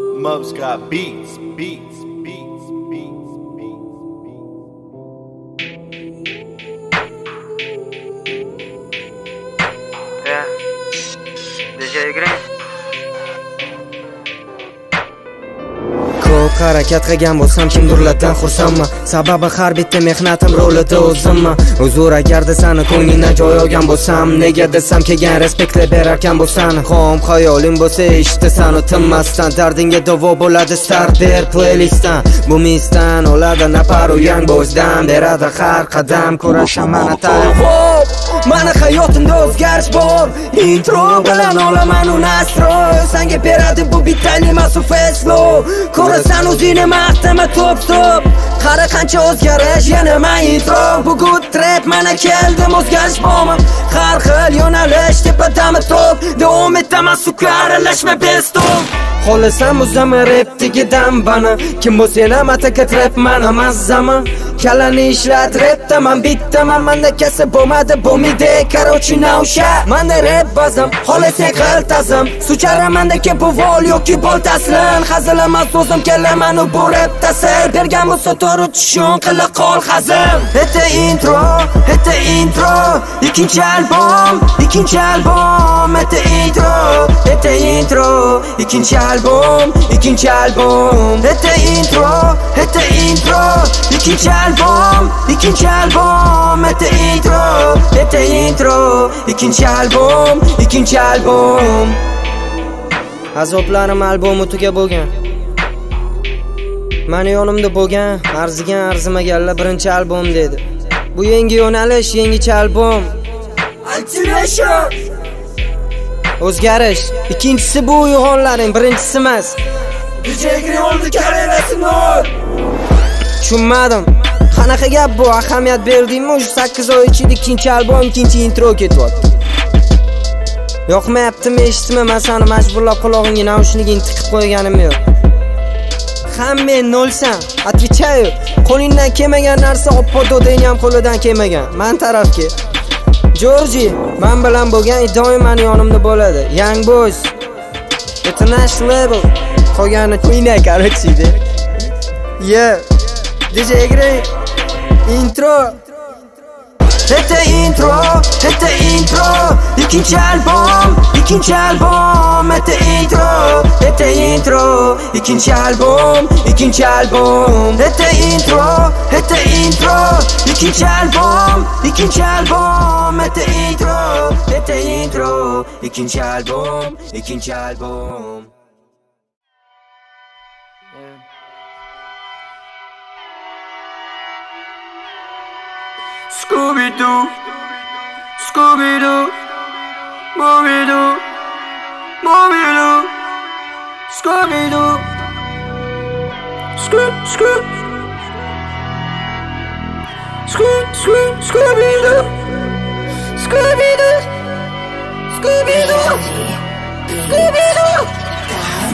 Mubs got beats, beats, harakat qilgan bo'lsam kimdirlardan xursandman sababi har bitta mehnatim rolida o'zimman uzr agarda sani ko'nglingdan joy olgan bo'lsam nega desam kelgan respektlar berarkan bo'lsan xom xayoling bo'lsa eshitasan u tinmasdan dardingga davo bo'ladi start ber playlistdan. Bu misdan oladi naparu yang bo'zdan beradi har qadam kurashaman atar Mani hayotimda o'zgarish bor. Intro bilan olaman u nastroy Sanga beradi bu bitta masu feslo Ko'rasan o'zingni maqtama to'p to'p. Qara qancha o'zgarish yana man intro. Bu good trap mana keldim o'zgarish bormi Har xil yo'nalish tepadami to'p. Davom etaman suka aralashma best Xohlasam o'zaman repdagi dambani Kim bo'lsa ham ataka trap mana mazzami Kallani ishlat repdaman bittaman Manda kasb bo'lmadi bo'lmaydi Короче na o'sha Manda rap bazam Xohlasang qil tazim Sucharamanda ke bu vol yoki bol taslim Hazilaman so'zim kelaman u bu rap ta'sir Bergan bo'lsa to'g'ri tushun qila qol hazim Это intro, это intro Ikkinchi albom, ikkinchi albom Это intro, это intro Ikkinchi albom, ikkinchi albom Это intro, это intro Ikkinchi albom, ikkinchi albom Это intro, это intro Ikkinchi albom, ikkinchi albom Azoblarim albomi tuga bo'lgan Mani yonimda bo'lgan, arzigan arzimaganlar birinchi albom dedi. Bu yangi yo'nalish, yangicha albom. Alteration. O'zgarish. Ikkinchisi bu uyg'onlaring, birinchisi emas. Oldi karyerasi nol. Tushunmadim. Qanaqa gap bu? Ahamiyat berdingmi? Shu 8 oy ichida ikkinchi albom, ikkinchi intro ketyapti. Yoqmayaptimi, eshitma, seni majburlab qulog'ingga naushnikingni tiqib qo'yganim yo'q. Hamma nolsan. Отвечаю. Qo'lingdan kelmagan narsa oppo dodang ham qo'lidan kelmagan. Men tarafga. Jorji, men bilan bo'lgan doim meni yonimda bo'ladi. Young Boys. International label. Qolgani qo'yna, короче, de. Yeah. DJ Grey. Intro. Это intro, это intro. Ikkinchi albom, ikkinchi albom Это intro, это intro. Ikkinchi albom, ikkinchi albom Это intro, это intro. Ikkinchi albom, ikkinchi albom Это intro, это intro. Ikkinchi albom, ikkinchi albom Scooby-Doo. Scooby-Doo. Scooby-Doo. Scooby-Doo. Scooby-Doo. Scoo, scoo. Scoo, scoo, Scooby-Doo. Scooby-Doo. Scooby-Doo. Scooby-Doo.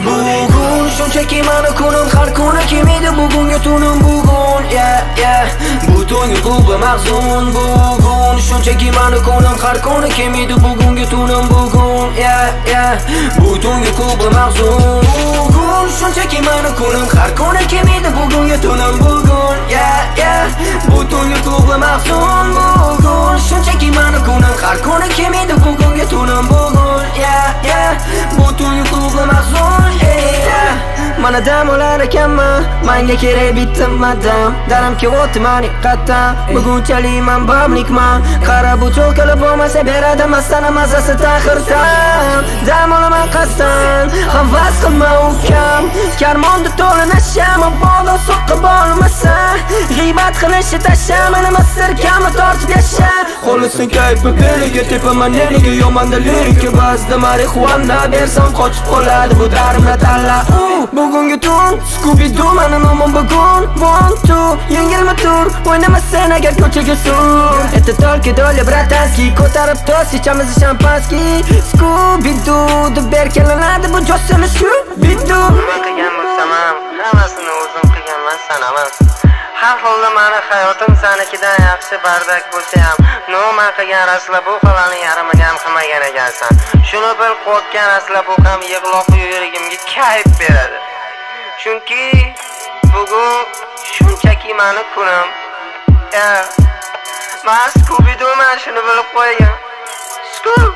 Bugun shunchaki mani kunim har kuni kelmaydi bugungi tunim bugun yeah yeah butun klubi mahzun bugun shunchaki mani kunim har kuni kelmaydi bugungi tunim bugun yeah yeah. Butun klubi mahzun bugun shunchaki mani kunim har kuni kelmaydi bugungi tunim bugun yeah yeah. Butun klubi mahzun bugun shunchaki mani kunim har kuni kelmaydi bugungi tunim bugun yeah yeah. Butun klubi mahzun yeah Mana dam olar ekanman Manga kerak bitta madam. Daram kelyapti mani qattan Bugunchalik man boblikman Qara bu cho'kilib bo'lmasa beradi mastana mazasi taxirdan Dam olaman qasdan Havas qilma ukam Karmonda to'la nasham Bola so'qib olmasa. G'iybat qilishni tasham Nima sirkamni tortib yasha. Xo'lisin kayfi beriga tepaman neriga Yomanda lirika Ba'zida marihuana bersam qochib qoladi Bu darimda tanla Bugungi tun Scooby-Doo mani nomim bugun One, two Yengilma tur O'ynamasan agar ko'chaga sur Это только доля братанский Ko'tarib tost ichamiz shampanskiy skubi du deb berkilanadi bu jossini shu bitu Nima qilgan bo'lsam ham hammasini o'zim qilganman sanaman har holda mani hayotim sanikidan yaxshi bardak bo'lsa ham no qilgan rasla bu qalani yarimiga ham qilmagan ekansan shuni bil qo'rqqan aslab bu ham yig'loq yuragimga kayf beradi chunki bugun shunchaki mani kunim man skubiduman shuni bilib qo'ygin skub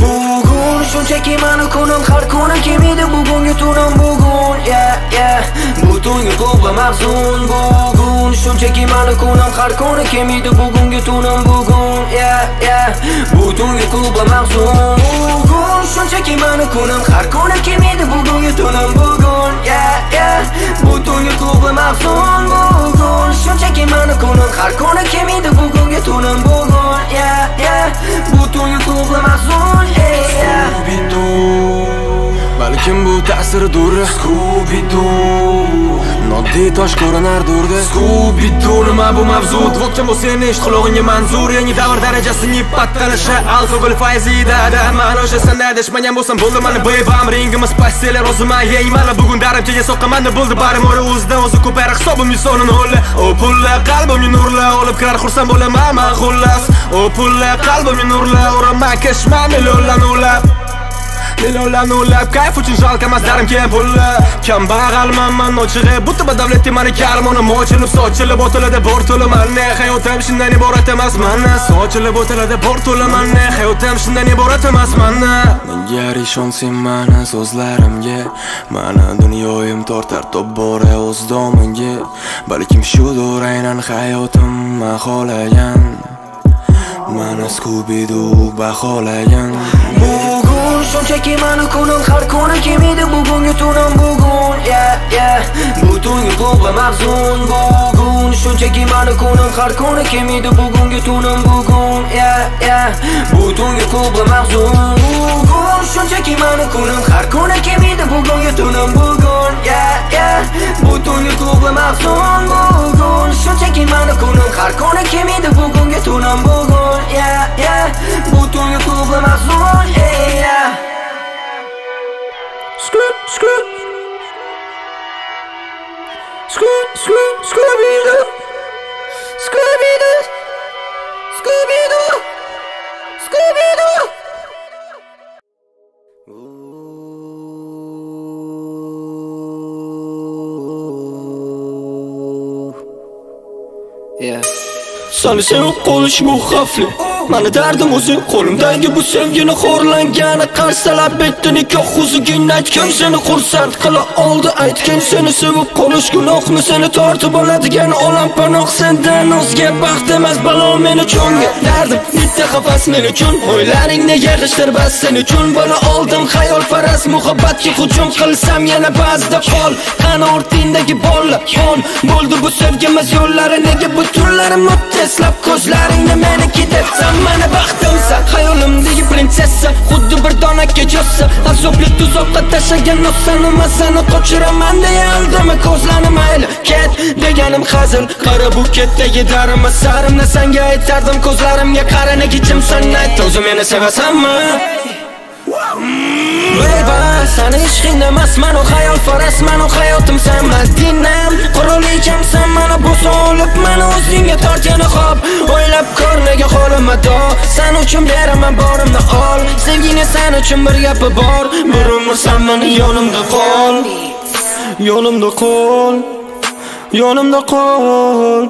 Bugun shunchaki mani kunim har kuni kelmaydi bugungi tunim bugun yeah yeah butungi ko'p mahzun bugun shunchaki mani kunim har kuni kelmaydi bugungi tunim bugun yeah yeah butungi ko'p mahzun bugun shunchaki mani kunim har kuni kelmaydi bugungi tunim bugun yeah yeah. Butungi klubi mahzun bugun shunchaki mani kunim har kuni kelmaydi bugungi tunim bugun yeah yeah. Butungi klubi mahzun yeah yeah. Balkim bu ta'sir duri Scooby-Doo. Oddiy tosh ko'rinar durda Scooby-Doo nima bu mavzu Tvokim bo'lsa seni ish qulog'ingga manzur Yangi davr darajasini pattanishi Alkogol fayzida da Man o'sha sanda adashmagan bo'lsam bo'ldi mana bebam Ringimiz pastela roziman Yey mana bugun darimchaga soqqanman bo'ldi barim o'ri o'zidan o'zi ko'payar hisobim soni nolli O pulla qalbimni nurla olib kirar xursand bo'laman man xullas O pulla qalbimni nurla uraman kashmani lo'llan nurlab Millionlar nurlab kayf uchun shalkamas darim keyin pulli Kambag'alman man ochig'i Bu tiba davlat mani karmonim ochilib sochilib o'tiladi bor to'la manne Hayotim shundan iborat emas manna Sochilib o'tiladi bor to'la manne Hayotim shundan iborat emas manna Agar ishonsang mani so'zlarimga Mani dunyoyim tortar to'bbora o'z dominga Balkim shudur aynan hayotim xohlagan Mana Scooby-Doo baholagan Bugun shunchaki mani kunim har kuni kelmaydi bugungi tunim bugun yeah yeah. Butungi ko'p mahzun bugun shunchaki mani kunim har kuni kelmaydi bugungi tunim bugun yeah yeah. Butungi ko'p mahzun bugun shunchaki mani kunim har kuni kelmaydi bugungi tunim bugun yeah yeah butungi ko'p mahzun bugun shunchaki mani kunim har kuni kelmaydi bugungi tunim bugun yeah yeah butungi ko'p mahzun yeah yeah Scoop, scoop. Scoop, scoop, Scooby-Doo. Scooby-Doo. Scooby-Doo. Seni sevib qolish bu xavfli Mani dardim o'zing qo'limdagi bu sevgini xo'rlangani. Qarsalab etdi nikoh huzugingni aytgin seni xursand qila oldi. Aytgan seni sevib qolish gunohmi seni tortib oladigan olam panoh sendan o'zga baxt emas balo meni cho'nga dardim bitta qafas men uchun. O'ylaringni yig'ishtir bas sen uchun. Bola oldim xayol faras muhabbatga hujum qilsam yana ba'zida qol. Qani ortingdagi bolla qon bo'ldi bu sevgimiz yo'llari nega butunlarim o'tdi eslab ko'zlaringni meniki Sen mani baxtimsan Hayolimdagi prinsessa xuddi bir dona kechossa azobli tuzoqqa tashlagan nusani masani qochiraman deya aldama ko'zlani mayli. Ket deganim hazil qara bu ketdagi darima sarimni senga aytardim ko'zlarimga qara nega jimsan ayt. O'zi meni sevasanmi? Baby, sani ishqing emas, manu xayol faras, manu hayotim sen Madinam, qurolikamsan, mana bu olib mani o'zingga tort yana O'ylab ko'r nega holim ado, sen uchun beraman borimni ol. Sevgini sen uchun bir gapi bor, bir umr sen meni yonimda qol. Yonimda qol, yonimda qol,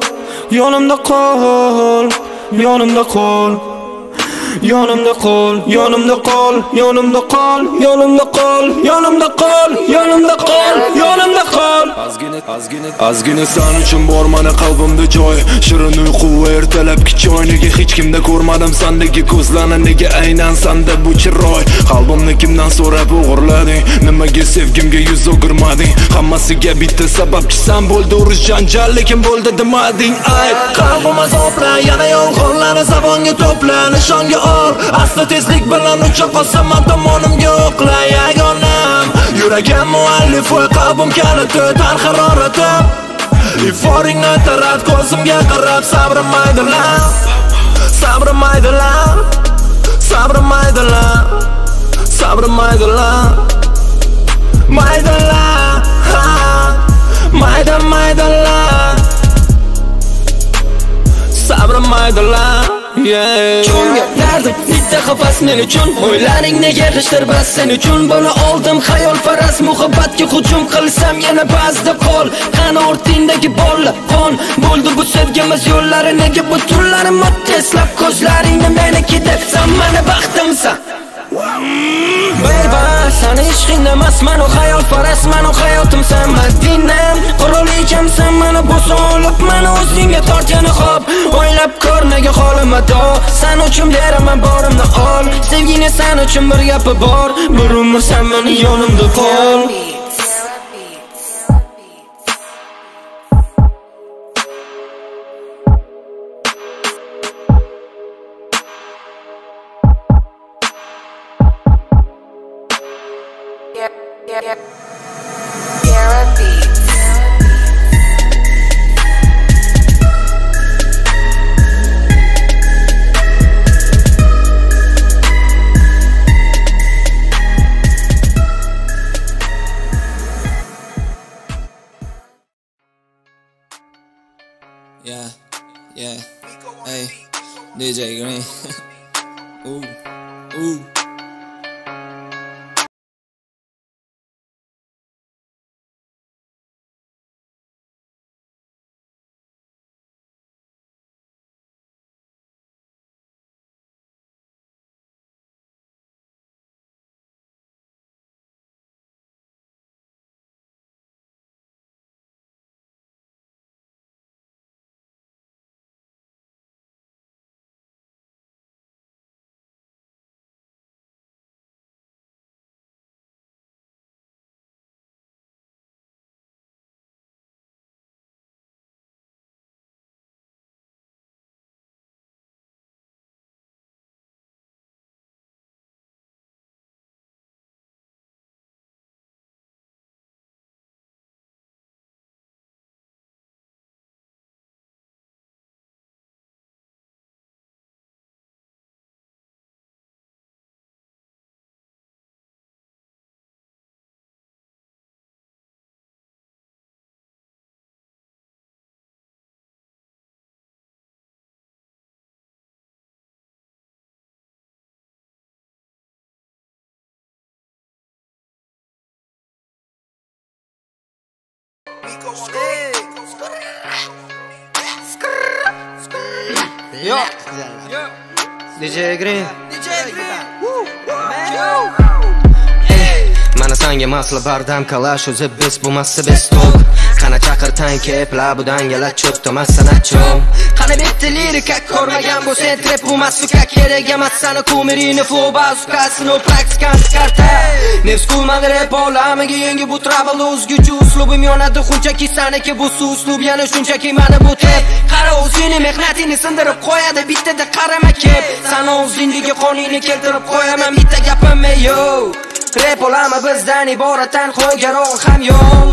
yonimda qol, yonimda qol. Yonimda qol, yonimda qol, yonimda qol, yonimda qol, yonimda qol, yonimda qol, yonimda qol. Ozgina, san uchun bor mana qalbimda joy. Shirin uyqu va ertalabki choyniga hech kimda ko'rmadim? Sandagi ko'zlarni Nega aynan sanda bu chiroy? Qalbimni kimdan so'rab o'g'irlading? Nimaga sevgimga yuz o'girmading? Hammasiga bitta sababchisan bo'ldi urush janjal Lekin bo'ldi demading? Ay Qalbim azobla, yana yolg'onlarni zabonga to'pla Nishonga ol, asli tezlik bilan ucha qolsam tomonimga o'qla Yagonam, yuragim muallif va qalbim kaliti tar harorati Iforingni tarat ko'zimga qarab sabrim maydalar Sabrim maydalar Sabrim maydalar Sabrim maydalar Maydalar ha, Mayda maydalar sabrim maydalar bitta qafas men uchun. O'ylaringni yig'ishtir bas sen uchun? Bola oldim xayol faras muhabbatga hujum qilsam yana ba'zida qol. Qani o'rtingdagi bolla qon? Bo'ldi bu sevgimiz yo'llari nega bu turlarim Eslab ko'zlaringni meniki debsan mani baxtimsan. Baby, sani men emasman u hayol parastman u hayotimsan. Madinam qurol ekansan mana bo'lsa olib mani o'zingga tort yana hop o'ylab ko'r nega holim ado san uchun beraman borimni ol. Sevgini san uchun bir gapi bor. Bir umr san mani yonimda qol DJ Green. ooh, ooh. Yo. DJ Green. Mana sanga masla bardam kalash o'zi biz bo'lmasa biz top. Qana chaqir tanke labudan cho'p tomas sanatchom Qani bitta lirika ko'rmagan bo'lsa trep bo'lmas bu masuka kerak emas. Sana kumirini flow bazukasini u karta skarta Nevskulman rep olamiga yangi bu travel o'zgacha uslubim yonadi xunchaki saniki bu uslub yana shunchaki mana bu tep. Qara o'zingni mehnatingni sindirib qo'yadi bittada qarama kep. Sana o'zingdagi qoningni keltirib qo'yaman bitta gapim yo. Rep olama bizdan iborat qo'ygaroq garov ham yo'q.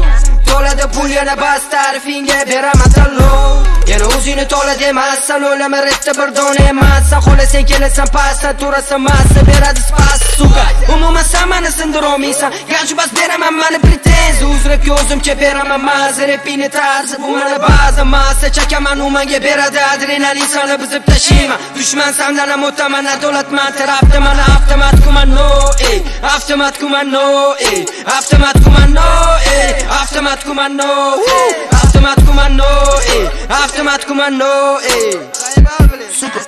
To'ladi pul yana bas tarifingga beraman tanlov. Yana o'zingni to'la demassan o'lama rapda bir dona emassan Xohlasang kelasan pastdan turasan massa beradi spas suka Umuman san mani sindirolmaysan olmaysan beraman mani pretenziya Uzra ko'zimcha beraman maza repini tarzi bu mana baza massa Chakaman umanga beradi adrenalin sani buzib tashlayman Dushman samdan ham o'taman adolatman Tarafda mana avtomat kumano ey Avtomat kumano ey Avtomat kumano ey Avtomat kumano ey Avtomat kumano ey Avtomat kumano ey Super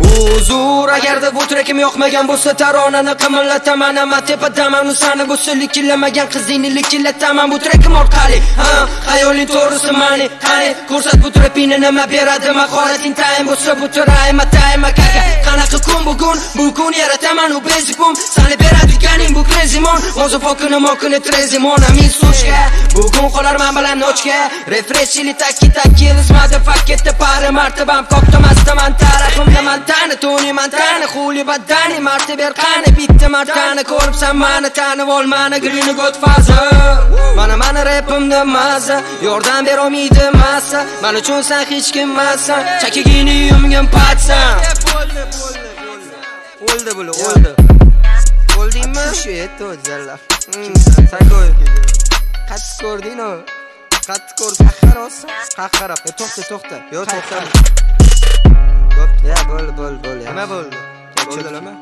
Uzur agarda bu trekim yoqmagan bo'lsa taronani qimillataman ama tepadaman usani bo'lsa likillamagan qizingni likillataman bu trekim orqali. Ha xayoling to'g'risi mani qani ko'rsat bu trepingni nima beradi mahorating tayin bo'lsa bu turayma tayma kaka. Qanaqa kun bugun? Bu kun yarataman u bezipum sani beradiganing bu krezimon. Mozofokini mokini trezimon amin sushka bugun qolarman bilan nochka refreshili takki takki ilsmadi faketda pari martabam koktomasdaman tarafimda man tani tuni man tani xuli badani marta ber qani bitta martani ko'ribsan mani tanib ol mani grini godfazer mana mani rapimda maza yordam berolmaydi massa man uchun san hech kim emassan chakagini yumgin patsan o'ldi bular o'ldi. O'ldingmi shu yerda o'zarlar sakkoy qattiq ko'rdingmi qattiq ko'rib qahqara olsan qahqara e to'xta to'xta. Yo to'xta ya bo'ldi bo'ldi bo'ldi nima bo'ldi bo'ldilami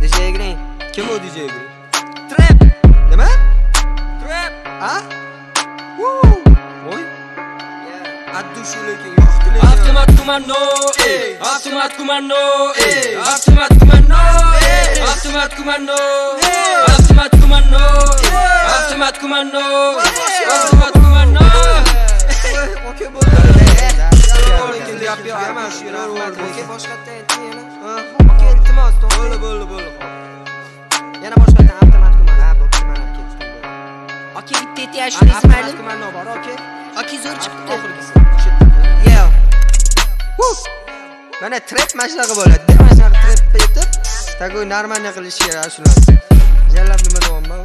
dj green. Kim u dj green? Trap. Nima trap. A voy addushi lekin yo'qdi lekin Avtomat komando, ey, avtomat komando, ey, avtomat komando, ey, avtomat komando, avtomat komando, avtomat komando, avtomat komando. okey bo'ldi lekin deyapti hamma shu rahmat aka boshqatdan ayting yana aka iltimos bo'ldi bo'ldi bo'ldi yana boshqatdan avtomat kuman ha bo'pti man olib ketdim Aka bitta ehtiyojingiz mayli. kuman bor aka Aka zo'r chiqibdi. oxirgisi yo mana trap mana shunaqa bo'ladi mana shunaqa trapga yetib такой нормально qilish kerak shularni jallab nima deyapman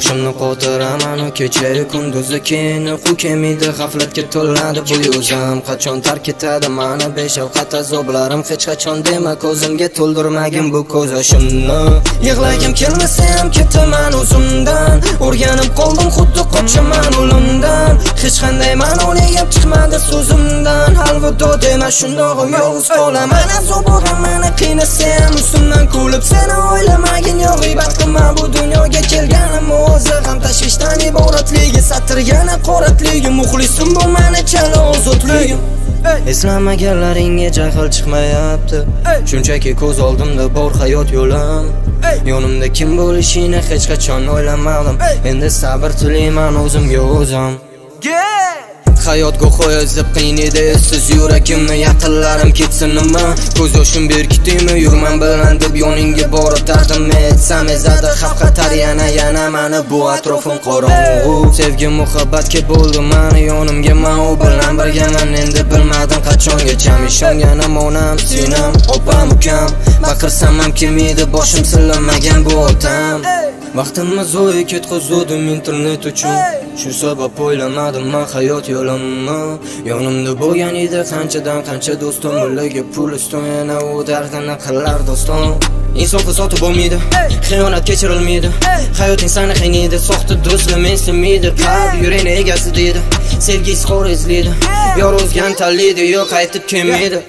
boshimni qotiraman kechayu kunduzi keyin uyqu kelmaydi g'aflatga to'ladi bu yuzim. Qachon tark etadi mani beshafqat azoblarim hech qachon dema ko'zimga to'ldirmagin bu ko'z yoshimni yig'lagim kelmasa ham ketaman o'zimdan o'rganib qoldim xuddi qochaman o'limdan hech qanday ma'noliyam chiqmadi so'zimdan alvido dema shundog'im yolg'iz qolaman. Azobu meni qiynasa ham ustimdan kulib seni o'ylamagin yo'q g'iybat qilma bu dunyoga kelganim o'zi ham tashvishdan iboratligi satr yana qoratligi muxlisim bu mani chala ozodligim. Eslamaganlaringga jahl chiqmayapti. Shunchaki ko'z oldimda bor hayot yo'lim. Yonimda kim bo'lishini hech qachon o'ylamadim endi sabr tilayman o'zimga o'zim hayot go'yo qiyin edi. Essiz yuragimni yaqinlarim ketsin nima ko'z yoshim berkitdimi? Yurman bilan deb yoningga borib dardim aytsam ezadi xavf xatar yana yana mani bu atrofim qorong'u. Sevgi muhabbatga bo'ldi mani yonimga man u bilan birgaman endi bilmadim qachongacha ishonganim onam sinam opam ukam. Baqirsam ham kelmaydi boshim silinmagan bu otam. Vaqtimni zo'ya ketkazuvdim internet uchun. Shu sabab o'ylamadim man hayot ammo yonimda bo'lgan edi qanchadan qancha do'stim. Mullaga pul ustun yana u dardini qilar do'ston. Insofni sotib bo'lmaydi xiyonat kechirilmaydi. Hayot insonni qiynaydi soxta do'stlar mensimaydi qalb yurakni egasi deydi sevgi izhor izlaydi yor o'zgan tanlaydi yo'q qaytib kelmaydi.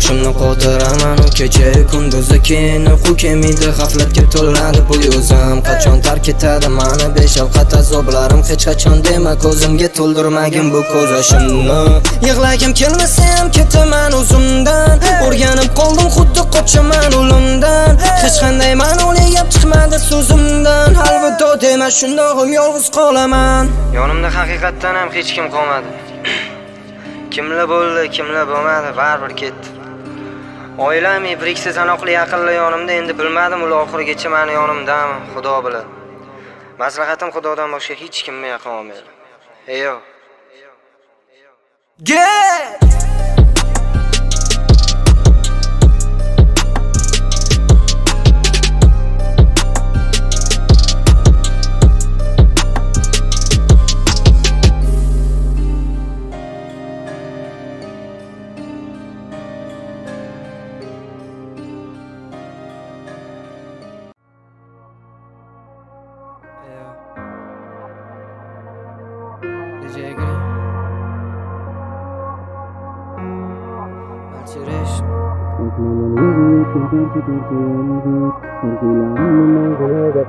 Boshimni qotiraman u kechayu kunduzi keyin uyqu kelmaydi g'aflatga to'ladi bu yuzim. Qachon tark etadi mani beshavqat azoblarim hech qachon dema ko'zimga to'ldirmagin bu ko'z yoshimni yig'lagim kelmasa ham ketaman o'zimdan o'rganib qoldim xuddi qochaman o'limdan hech qanday ma'noliyam chiqmadi so'zimdan alvido dema shundog'im yolg'iz qolaman. Yonimda haqiqatdan ham hech kim qolmadi. Kimlar bo'ldi kimlar bo'lmadi baribir ketdi. Oilam ibriksiz sanoqli yaqinlar yonimda endi bilmadim ular oxirigacha mani yonimdami xudo biladi. Maslahatim xudodan boshqa hech kimga yaqin olmaydi eyo. Yeah!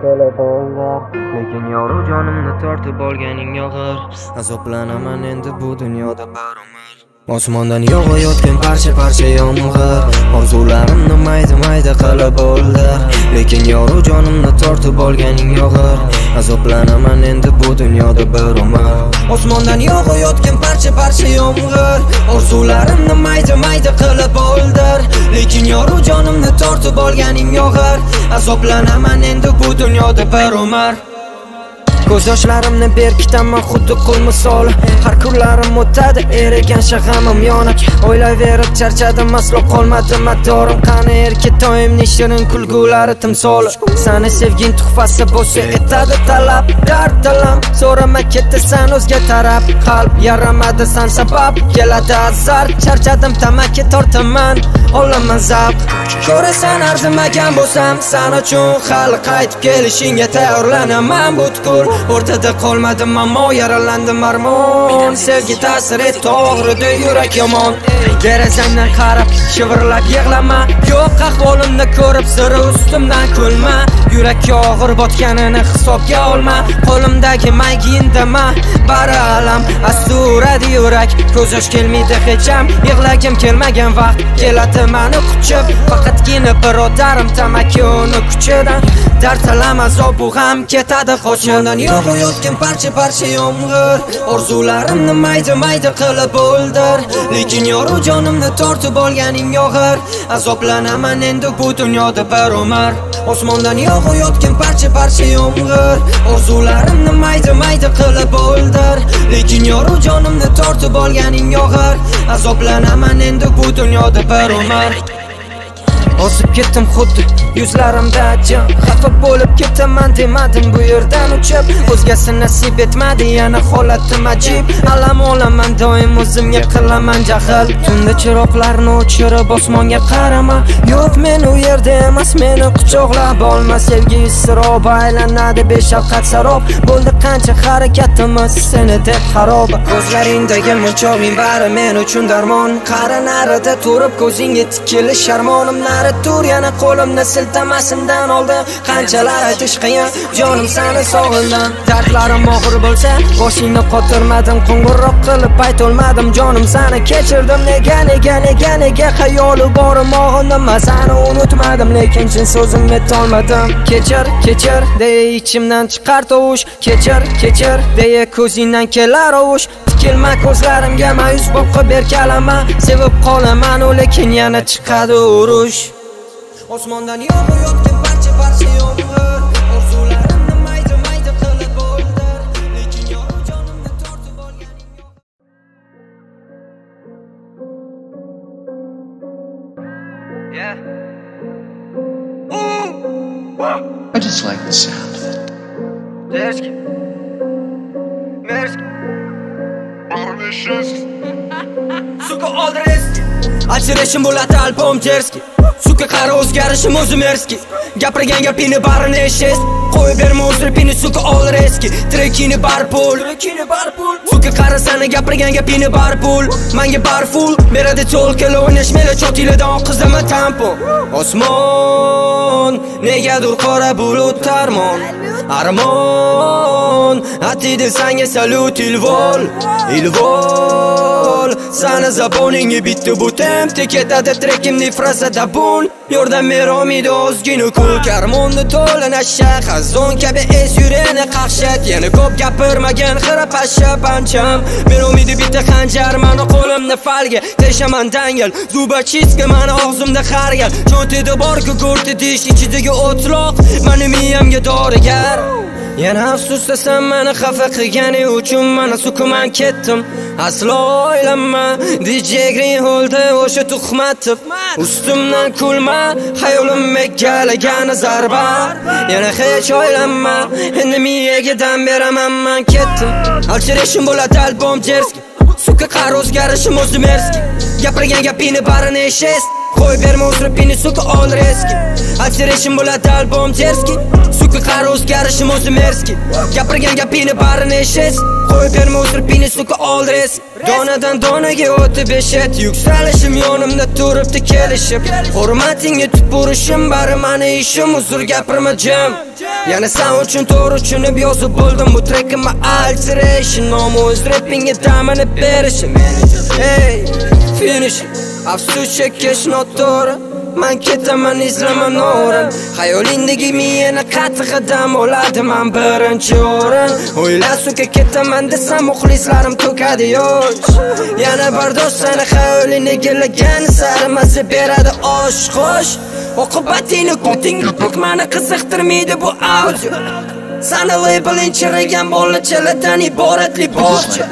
Lekin yoru jonimni tortib olganing yog'ir azoblanaman endi bu dunyoda barumar osmondan yog'ayotgan parcha parcha yomg'ir. Orzularimni mayda mayda qilib o'ldir. Lekin yoru jonimni tortib olganing yog'ir. Azoblanaman endi bu dunyoda bir umr. Osmondan yog'ayotgan parcha parcha yomg'ir. Orzularimni mayda mayda qilib o'ldir. Lekin yoru jonimni tortib olganing yog'ir. Azoblanaman endi bu dunyoda bir umr. Ko'z yoshlarimni berkitaman xuddi qul misoli. Har kunlarim o'tadi erigan shag'amim yonib. O'ylayverib charchadim aslo qolmadi madorim qani erkatoyimning shirin kulgulari timsoli. Sani sevging tuhfasi bo'lsa etadi talab. Dard dalam so'rama ketasan o'zga taraf. Qalb yaramadisan sabab keladi azar. Charchadim tamaki tortaman olaman zavq ko'rasan arzimagan bo'lsam san uchun hali qaytib kelishingga tayyorlanaman butkul o'rtada qolmadim ammo yaralandim armon. Sevgi ta'sir etdi og'ridi yurak yomon. Derazamdan qarab shivirlab yig'lama. Yo'q ahvolimni ko'rib siri ustimdan kulma. Yurakka og'ir botganini hisobga olma. Qo'limdagi mayga indama bari alam asturadi yurak. Ko'z yosh kelmaydi hech ham. Yig'lagim kelmagan vaqt keladi mani quchib. Faqatgina birodarim tamaki uni kuchidan. Dard salam azob bu ham ketadi qochimdan yog'ayotgan parcha parcha yomg'ir. Orzularimni mayda mayda qilib o'ldir. Lekin yoru jonimni tortib olganing yog'ir. Azoblanaman endi bu dunyoda bir umr. Osmondan yog'ayotgan parcha parcha yomg'ir. Orzularimni mayda mayda qilib o'ldir. Lekin yoru jonimni tortib olganing yog'ir. Azoblanaman endi bu dunyoda bir umr. Ozib ketdim xuddi yuzlarimda jim. Xafa bo'lib ketaman demadim bu yerdan uchib. O'zgasi nasib etmadi yana holatim ajib. Alam olaman doim o'zimga qilaman jahl. Tunda chiroqlarni o'chirib osmonga qarama. Yo'q men u yerda emas meni quchoqlab olma. Sevgi iztirob aylanadi beshafqat sarob. Bo'ldi qancha harakatimiz seni deb xarob. Ko'zlaringdagi munchoqning bari men uchun darmon. Qara narida turib ko'zingga tikilish sharmonim nari tur yana qo'limni siltamasimdan oldi. Qanchalar aytish qiyin jonim sani sog'indim dardlarim og'ir bo'lsa boshingni qotirmadim. Qo'ng'iroq qilib aytolmadim jonim sani kechirdim. Nega nega nega nega xayoli borim og'indim sani unutmadim lekin chin so'zim etolmadim kechir kechir deya ichimdan chiqar tovush. Kechir kechir deya ko'zingdan kelar ovush. Tikilma ko'zlarimga ma'yus boqib erkalama sevib qolaman u lekin yana chiqadi urush. Osmondan yog'ayotgan parcha parcha yomg'ir orzularimni mayda mayda qilib o'ldir lekin yoru jonimni tortib olganing Yeah. I just like the sound of it. Merski. Merski. Suka oldi reski bo'ladi albom terski Suka qara o'zgarishim o'zim erski Gapirgan gapingni barini eshit. Qo'yib berma o'z suka ol reski. Trekini bar pul. Suka qara sani gapirgan gapingni bar pul. Manga bar full Beradi to'lkala o'ynash meni chotiladan qizaman tampon Osmon Negadur qora bulut tarmon? Armon Atidi sanga salut ilvol Ilvol. Sana zaboningga bitti bu temp ketadi trekimni frasada bun. Yordam berolmaydi ozgina kul Karmonda to'la nasha Xazon kabi es yureni qaqshat Yana ko'p gapirmagan xira pasha pancham Meromidi bitta xanjar Mani qo'limni falga Teshaman dangal Zuba chiska e mani og'zimda har gal Cho'ntida bor gugurti dish ichidagi o'tloq Mani miyamga dorigar Yana afsuslasam meni xafa qilgani uchun mana sukuman ketdim. Aslo o'ylanma DJ Green Hold'da o'sha tuhmatib. Ustimdan kulma Hayolim meggalagani zarba. Yana hech o'ylanma Endi miyaga dam beraman man ketdim. Alchirishim bo'ladi albom jerski. Suka qar o'zgarishim o'zim merski. Gapirgan gapingni barini eshit. Qo'y berma o'z repini suka ol reski. Alchirishim bo'ladi albom jerski Suka qar o'zgarishim o'zim erski Gapirgan gapingni barini eshit. Qo'y berma o'z repini suka ol reski. Donadan donaga o'tib eshet Yuksalishim yonimda turibdi kelishib. Hurmatingga tupurishim bari mani ishim Uzr gapirma jim. Yana sen uchun to'g'ri tushunib yozib bo'ldim bu trekimma alteration Nomi o'z repingga damini berishim. Hey, finish. Afsus chekish noto'g'ri Man ketaman izlama o'rin Xayolingdagi miyani qattiq dam oladi man birinchi o'rin O'yla suka ketaman desam muxlislarim to'kadi yosh Yana bardosh sani xayolini egallagan sari maza beradi osh qo'sh Oqibatingni ko'tingga to'k mani qiziqtirmaydi bu audio. Sani labeling chirigan bolachalardan iboratli bog'cha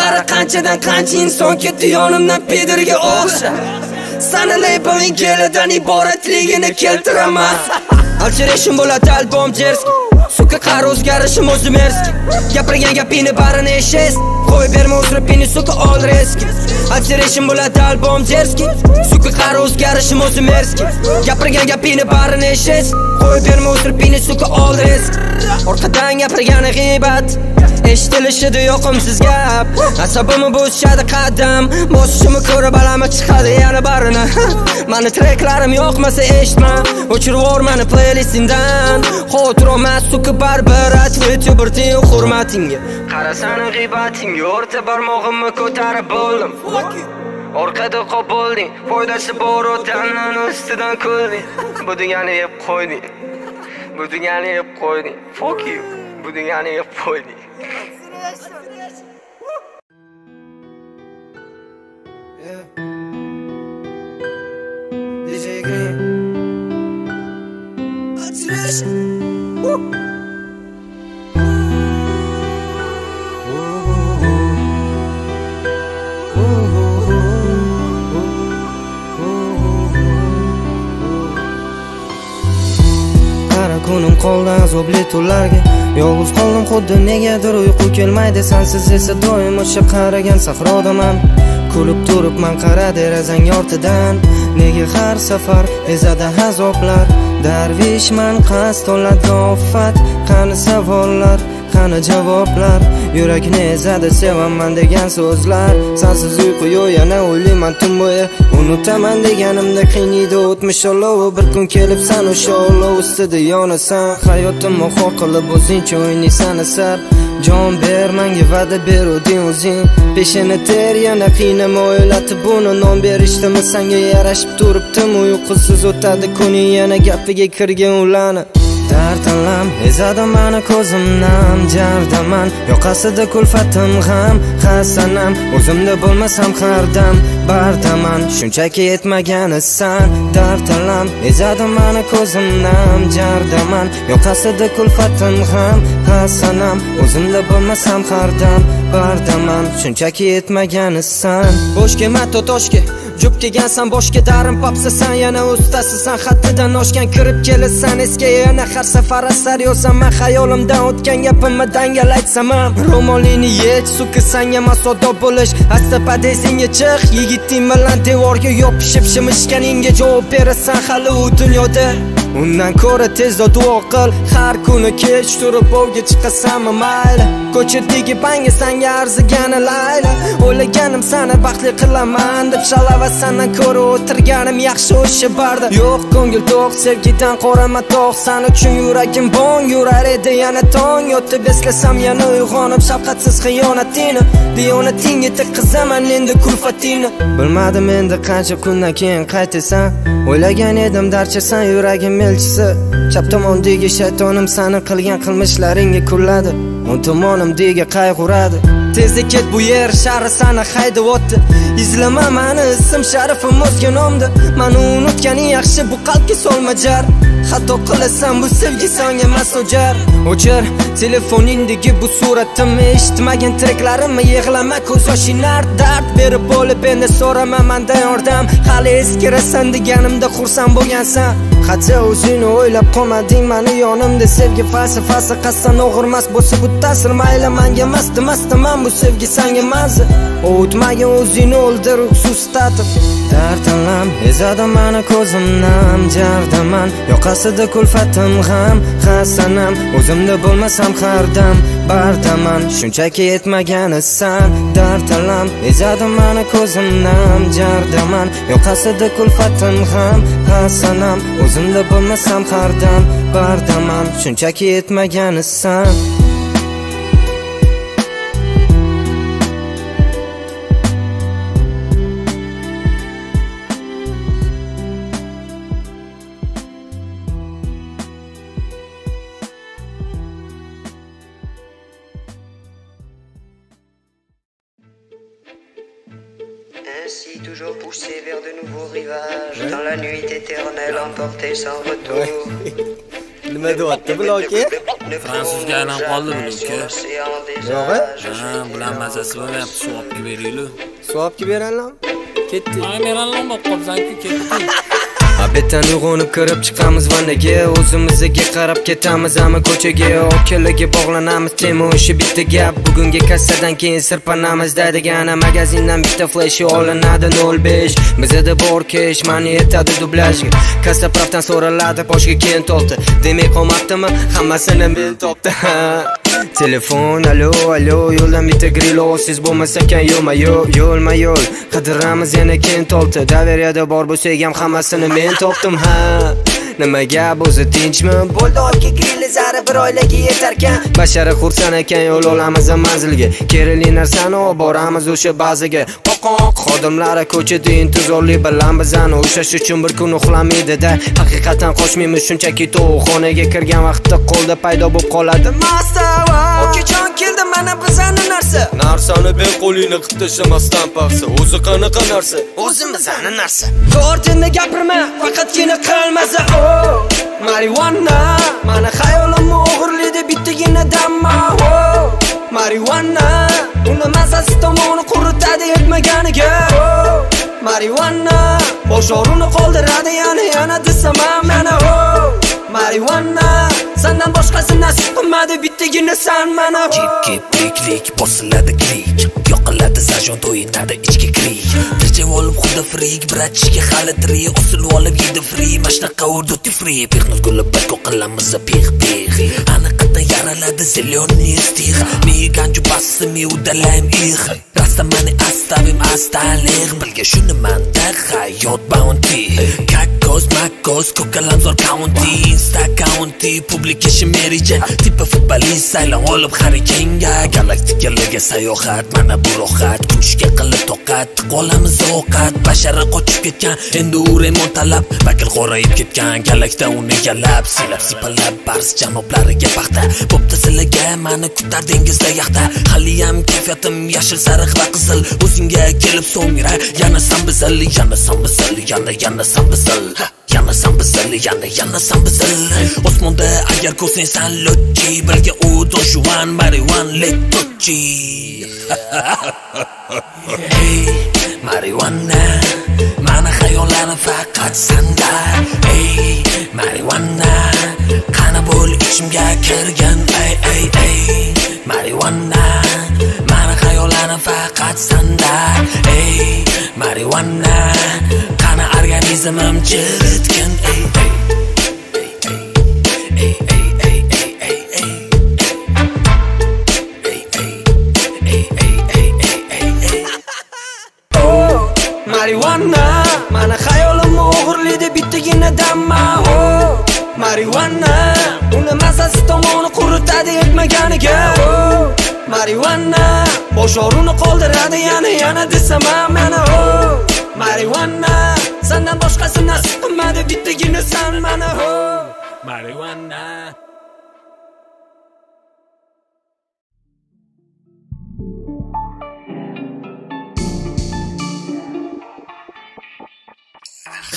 Qara qanchadan qancha inson ketdi yonimdan pedirga o'xsha. Sani labeling kelidan iboratligini keltiraman. Alchirishim bo'ladi albom jerski Suka qari o'zgarishim o'zim erski Gapirgan gapini barini eshes Qo'y berma o'zrapini suka ol reski Alchirishim bo'ladi albom jerski Suka qari o'zgarishim o'zim erski Gapirgan gapini barini eshes Qo'y berma o'zrapini suka ol reski Orqadan gapirgani g'iybat. Eshitilishida yoqimsiz gap. Asabimni bo'zishadi qadam. Bosishimni ko'rib alami chiqadi yana barini. Mani treklarim yoqmasa eshitma. O'chirib yubor mani playlistingdan. Xotir olmas suki baribir. Atlet yuburting hurmatingga. Qarasani g'iybatingga O'rta barmog'imni ko'tarib bo'ldim. Orqada qolib bo'lding Foydasi bor o'tandan ustidan kulding Bu dunyoni yeb qo'yding. Bu dunyoni yeb qo'yding. Fuck you. Bu dunyoni yeb qo'yding DJ Green Attention azobli tunlarga yolg'iz qoldim xuddi negadir uyqu kelmaydi. Sansiz esa doim o'sha qaragan sahrodaman. Kulib turibman qara derazang ortidan nega har safar ezadi azoblar darvishman qasd oladi ofat qani savollar? Qani javoblar? Yurakni ezadi sevaman degan so'zlar. Sensiz uyqu yo'q yana o'ylayman tun bo'yi. Unutaman deganimda qiynaydi o'tmish olovi bir kun kelib san o'sha olov ustida yonasan hayotimni xor qilib o'zingcha o'ynaysan asar. Jon ber manga va'da beruvding o'zing peshini ter yana qiynama o'ylatib buni non berishdimi sanga yarashib turibdimi uyqusiz o'tadi. Kuning yana gapiga kirgin ularni dard alam ezadi mani ko'zimdan jardaman. Yoqasida kulfatim g'am hasanam. O'zimda bo'lmasam har dam bardaman. Shunchaki yetmaganisan dard alam ezadi mani ko'zimdan jardaman. Yoqasida kulfatim g'am hasanam. O'zimda bo'lmasam har dam bardaman. Shunchaki yetmaganisan bo'sh kelma totoshga Jup kelgansan boshga darim papsasan yana ustasisan. Haddidan oshgan kirib kelasan esga yana har safar asar yozsan. Man xayolimdan o'tgan gapimni dangal aytsam ham ro'molingni yech suka sanga masodo bo'lish. Asta podezingga chiq yigiting bilan devorga yopishib shimishganingga javob berasan. Hali u dunyoda undan ko'ra tezda duo qil har kuni kech turib ovga chiqasanmi mayli. Ko'chadagi banga sanga arzigani layli o'ylaganim sani baxtli qilaman deb shalava sandan ko'ra o'tirganim yaxshi o'sha barda. Yo'q ko'ngil to'q sevgidan qora matoq san uchun yuragim bong yurar edi yana tong. Yotib eslasam yana uyg'onib shafqatsiz xiyonatingni diyonatingga tiqizaman endi kulfatingni bilmadim endi qancha kundan keyin qaytasan. O'ylagan edim darchasan yuragim elchisi. Chap tomondagi shaytonim sani qilgan qilmishlaringga kulladi o'ng tomonimdagi qayg'uradi. Tezda ket bu yer shahri sani haydayapti izlama mani ism sharifim o'zga nomda mani unutganing yaxshi bu qalbga solma jar. Xato qilasan bu sevgi songa emas o'jar. O'chir telefoningdagi bu suratimni eshitmagin tireklarimni yig'lama ko'z yoshinar dard berib bo'lib endi so'rama mandan yordam. Hali eskirasan deganimda xursand bo'lgansan. Qancha o'zingni o'ylab qolmading mani yonimda sevgi falsafasi qasdan og'irmas bo'lsa bu ta'sir mayli manga masti mastaman bu sevgi sanga mazza o'tmagin o'zingni o'ldir uyqusiz tatib dard ezadi mani ko'zimdan jardaman. Yoqasida kulfatim g'am hasanam. O'zimda bo'lmasam har dam bardaman. Shunchaki yetmaganisan dard alam ezadi mani ko'zimdan jardaman. Yoqasida kulfatim g'am hasanam. O'zimda bo'lmasam har dam bardaman. Shunchaki yetmaganisan Ainsi toujours poussé vers de nouveaux rivages. Dans la nuit éternelle emporté sans retour. Nima deyapti buloki fransuzga aylanib qoldi bu uka yo'g'i ha bular mazasi bo'lmayapti suv olib kelib beraylik suv olib ay ketdik Abetdan uyg'onib kirib chiqamiz vannaga. O'zimizga qarab ketamiz ami ko'chaga. Okalaga bog'lanamiz tema o'sha bitta gap. Bugungi kassadan keyin sirpanamiz deydigani Magazindan bitta fleshi olinadi 05 Bizada bor kesh mani yetadi dublyajga Kassa pravdan so'raladi boshga keyin toldi Demak qomatdimi hammasini men topdim. Telefon alo alo yo'ldan bitta grilo siz bo'lmasakan yo'lma yo'l yo'lma yo'l qidiramiz yana keyin topdi Daveriyada bor bo'lsak ham hammasini men topdim ha nima gap o'zi tinchmi bo'ldi olga grilli zari bir oilaga yetarkan bashara xursand ekan yo'l olamiz manzilga kerakli narsani olib boramiz o'sha bazaga xodimlari ko'chada intizorlik bilan bizani ushlash uchun bir kun uxlamaydida. Haqiqatan qochmaymiz shunchaki tovuqxonaga kirgan vaqtda qo'lda paydo bo'lib qoladi. Mastava okajon keldi mana bizani narsa. Narsani ber qo'lingni qilib tashlamasdan paxsa o'zi qanaqa narsa? O'zimizani narsa. Tortinni gapirma faqatgina qilmasa. O marijuana mani xayolimni o'g'irlaydi bittagina damma marijuana uni mazasi tomoni quritadi yetmaganiga o oh, marijuana qoldiradi yana yana desam ham mana oh, o marijuana sandan boshqasi nasib qilmadi bittagina san mana. O kepliklik bosiladi klik. Yoqiladi zajon to'yitadi ichki krik tirjab olib xuddi frik bratishga hali tri osilib olib yedi fri mashnaqa urduti tifri pixnus gulib batko qilamiz pix pix hayotni yaraladi зеленый стих. Миганчу басами удаляем их. Просто мы не оставим остальных. Блин, шуны манда хайот баунти. Кокос, макос, ko'kalamzor county insta county publika shimerijan tipa futbolist saylov olib har ekanga galaktikalarga sayohat mana bu ro'yxat kumushga qilib toqat qolamiz ovqat bashara qochib ketgan endi u remont talab bakr qorayib ketgan galakda uni yalab silab sipalab bars janoblariga bo'pti sizlarga mani kutar dengizda yaxta haliyam kayfiyatim yashil sariq va qizil. O'zingga kelib so'ngra yana san bizil yana san bizil yana yanasan bizil yana san bizil yana yanasan bizil osmonda agar ko'rsangsan lochi birga u don marivan marijuan letochi hey marijuana. xayollarini faqat senda ey marijuana qani bo'l ichimga kirgin ey ey ey marijuana mani xayollarim faqat senda ey marijuana qani organizmim jiritgin ey ey marijuana mani xayolimni o'g'irlaydi bittagina damma o marihuana uni mazasi tomoni quritadi yetmaganiga o marijuana boshorini qoldiradi yana yana desam ham mana o marijuana sandan boshqasi nasib qilmadi bittagina san mana o marihuana.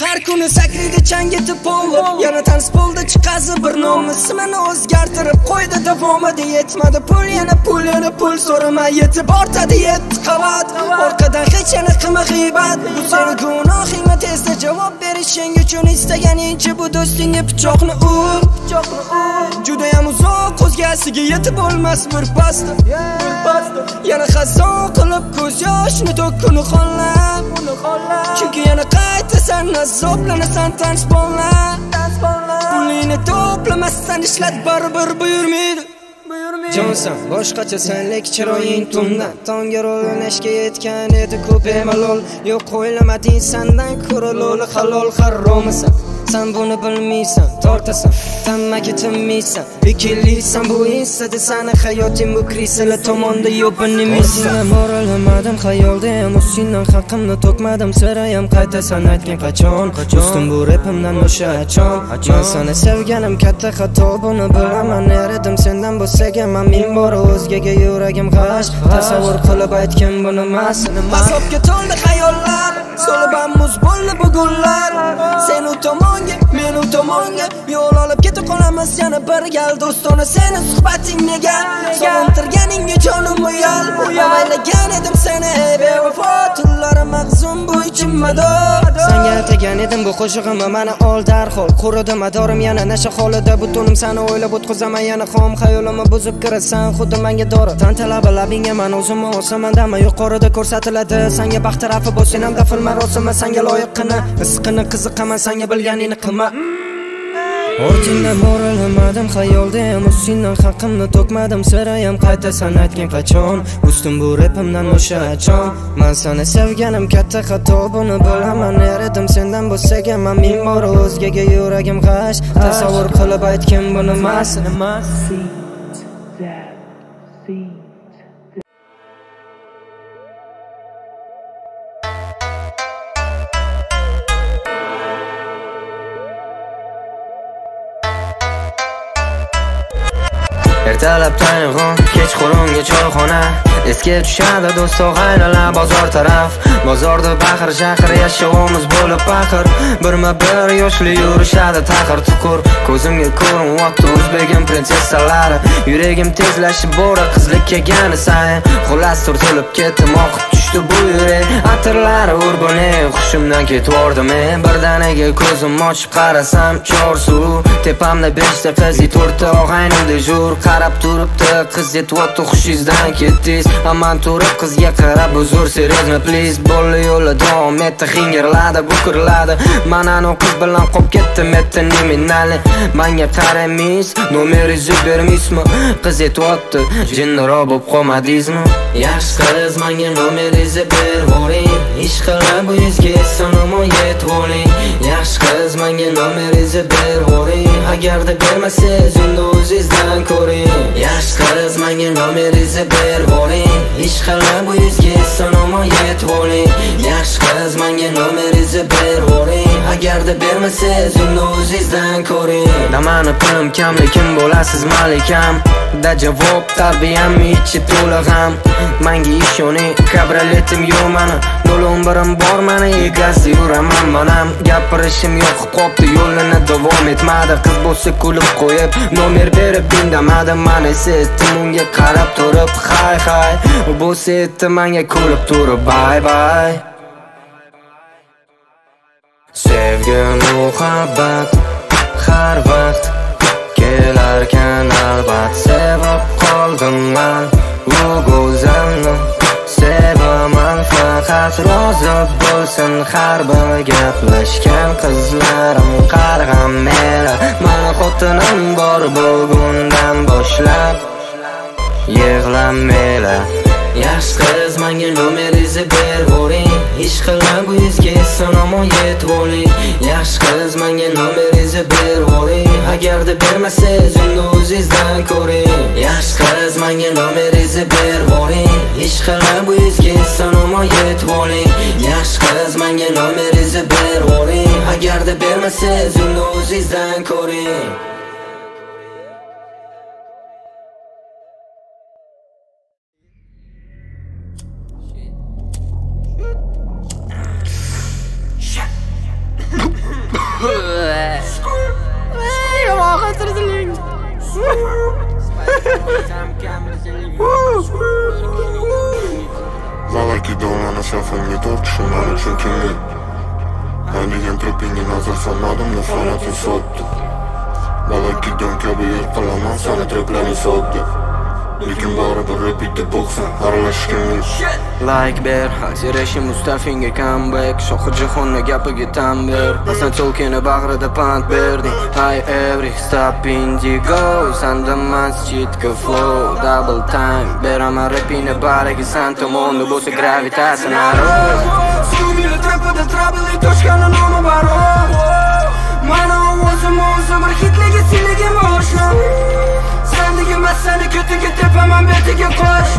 Ha! Har kuni sakraydi changi poli yana tanspolda chiqasi bir nomi ismini o'zgartirib qo'ydi. Davomida yetmadi pul yana pul yana pul so'rama yetib ortadi yetti qavat. Orqadan hech yana qilma g'iybat. Bu seni gunohingmi tezda javob berishing uchun istaganingcha bu do'stingga pichoqni ur. Pichoqni ur. Judayam uzoq o'zgasiga yetib bo'lmas bir pasta yana xazon qilib ko'z yoshni to'kkuni xonlab chunki yana qaytasan azoblanasan tanspollar pulingni to'plamasdan ishlat baribir buyurmaydi jonsan boshqachasan lek chiroying tundan tongga ro'lanashga yetgan edi ko'p emalol. Yo'q o'ylamading sandan ko'ra lo'li halol harromisan. San buni bilmaysan tortasan tamaki tinmaysan ikilisan bu insida sani hayoting bu krisalar tomonda yo'q bilmaysan moralamadim xayolda ham ustingdan haqimni to'kmadim sirayam qaytasan aytgan qachon ustim bu repimdan o'sha achon man seni sevganim katta xato buni bilaman eridim sendan bo'lsak ham ming bor o'zgaga yuragim g'ash tasavvur qilib aytgan buni mas azobga to'ldi xayollar so'lib muz bo'ldi bu gullar. Sen u on you. Men u tomon osmonga yo'l olib keta qolamiz yana bir gal do'stona seni suhbating nega sog'intirganingga jonim uyal avaylagan edim seni ey bevafo tunlari mahzun bu ichim mador senga tegan edim bu qo'shig'imni mana ol darhol quridi madorim yana nasha holida butunim seni o'ylab o'tkazaman yana xom xayolimni buzib kirasan xuddi manga dori tantalaba labingga man o'zimni osamandami yuqorida ko'rsatiladi senga baxt tarafi bo'lsin ham dafn marosimi senga loyiqqina isqini qiziqaman senga bilganingni qilma ortingdan mo'ralamadim xayolda ham ustingdan haqimni to'kmadim. Sirayam qaytasan aytgin qachon? Ustim bu repimdan o'sha achon? Man seni sevganim katta xato buni bilaman eridim sendan bo'lsaga. Man ming bor o'zgaga yuragim g'ash tasavvur qilib aytgin buni mas emas ertalab tong'on kechqurunga choyxona esga tushadi do'st og'aynilar bozor taraf. Bozorda baxir shahir yashovimiz bo'lib paqir birma bir yoshli yurishadi taqir tuqur ko'zimga ko'rinyapti o'zbegim prinsessalari yuragim tezlashib bora qizlik kelgani sayin. Xullas turtilib ketdim oqib tushdi bu yurak atirlari urguni hushimdan ketvordim. Men birdaniga ko'zim ochib qarasam chor suv. Tepamda beshta qiz to'rtta og'ayni dejur qarab turibdi qiz yetyapti hushingizdan ketdingiz. Aman turib qizga qarab uzr серьезно please bo'ldi yo'li davom etdi xingirladi bukirladi manani qiz bilan qolib ketdim это неminalniy manga qaramaysiz nomeringizni bermaysizmi qiz aytyapti jinniroq bo'lib qolmadingizmi? Yaxshi qiz manga nomeringizni bervoring ish qilib bu yaxshi qiz manga nomeringizni bervoring agarda bermasangiz unda o'zingizdan ko'ring yaxshi qiz manga nomeringizni bervoring ish qilib bu yuzga so'nomon yetib oling yaxshi qiz manga nomeringizni bervoring agarda bermasangiz unda o'zingizdan ko'ring Namani pulim kam lekin bo'lasiz malikam? Da javob tarbiyam ichi to'la g'am manga ishoning kabrioletim yo'q mani nol o'n bor mana egasi yuraman. Manam gapirishim yo'q qopti yo'lini davom etmadi. Qiz bo'lsa kulib qo'yib nomer berib indamadi. Man esa etdim unga qarab turib hay hay. U bo'lsa etdi manga kulib turib bay bay. Sevgi muhabbat har vaqt kelarkan albat. Sevib qoldim man u go'zalni sevaman. Faqat rozi bo'lsin har bir gaplashgan qizlarim. Qarg'am mera mani xotinim bor bugundan boshlab yig'lamanglar yaxshi qiz manga nomeringizni bervoring ish qilib bu yetib oling yaxshi qiz manga nomeringizni bervoring agarda bermasangiz unda o'zingizdan ko'ring. Yaxshi qiz manga nomeringizni bervoring ish qilib bu yetib oling yaxshi qiz manga nomeringizni bervoring agarda bermasangiz unda o'zingizdan ko'ring. Valarki do'lani safimga tortishim man uchun kimlik Haydagan trapingga nazar solmadim nafratim sotdi Valarki don kabi yo'l qilaman sani traplaring Lekin baribir repitib bo'lsin aralashgan like ber aksirashim mustafinga comeback. Shohi jahonni gapiga tan ber. Hasan tolkini bag'rida pand berding. Hi every stop indigo sanda masjidga flow double time. Beraman rapini bariga san tomonda bo'lsa gravitatsiya naro. Skubila trapida trouble toshgani nomi baron Mana ovozim o'zim bir hitligi sinligi boshlam Sendigi massani ko'tiga tepaman betiga qo'sh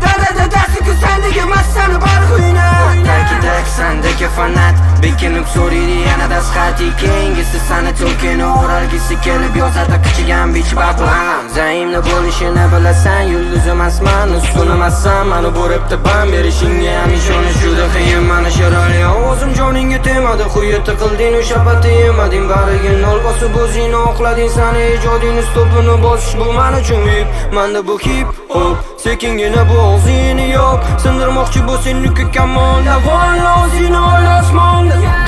Da da da dasti ku sendigi massani barxuyna takida sandagi fanat bekinib so'raydi yanada sxati keyingisi sani to'lkini o'ralgisi kelib yozadi qichigan bich bablam zaimni bo'lishini bilasan yulduz emasman ustun emassan mani bu repda berishingga ham ishonish juda qiyin mana shirali ovozim joningga tegmadi quyi tiqilding o'sha pati yemading bariga nol bosib o'zingni oqlading sani ijodingni stopini bosish bu man uchun vip manda bu hip hop sekingina bu og'zingni yop sindirmoqchi bo'lsang nuka kamon volla o'zingni ol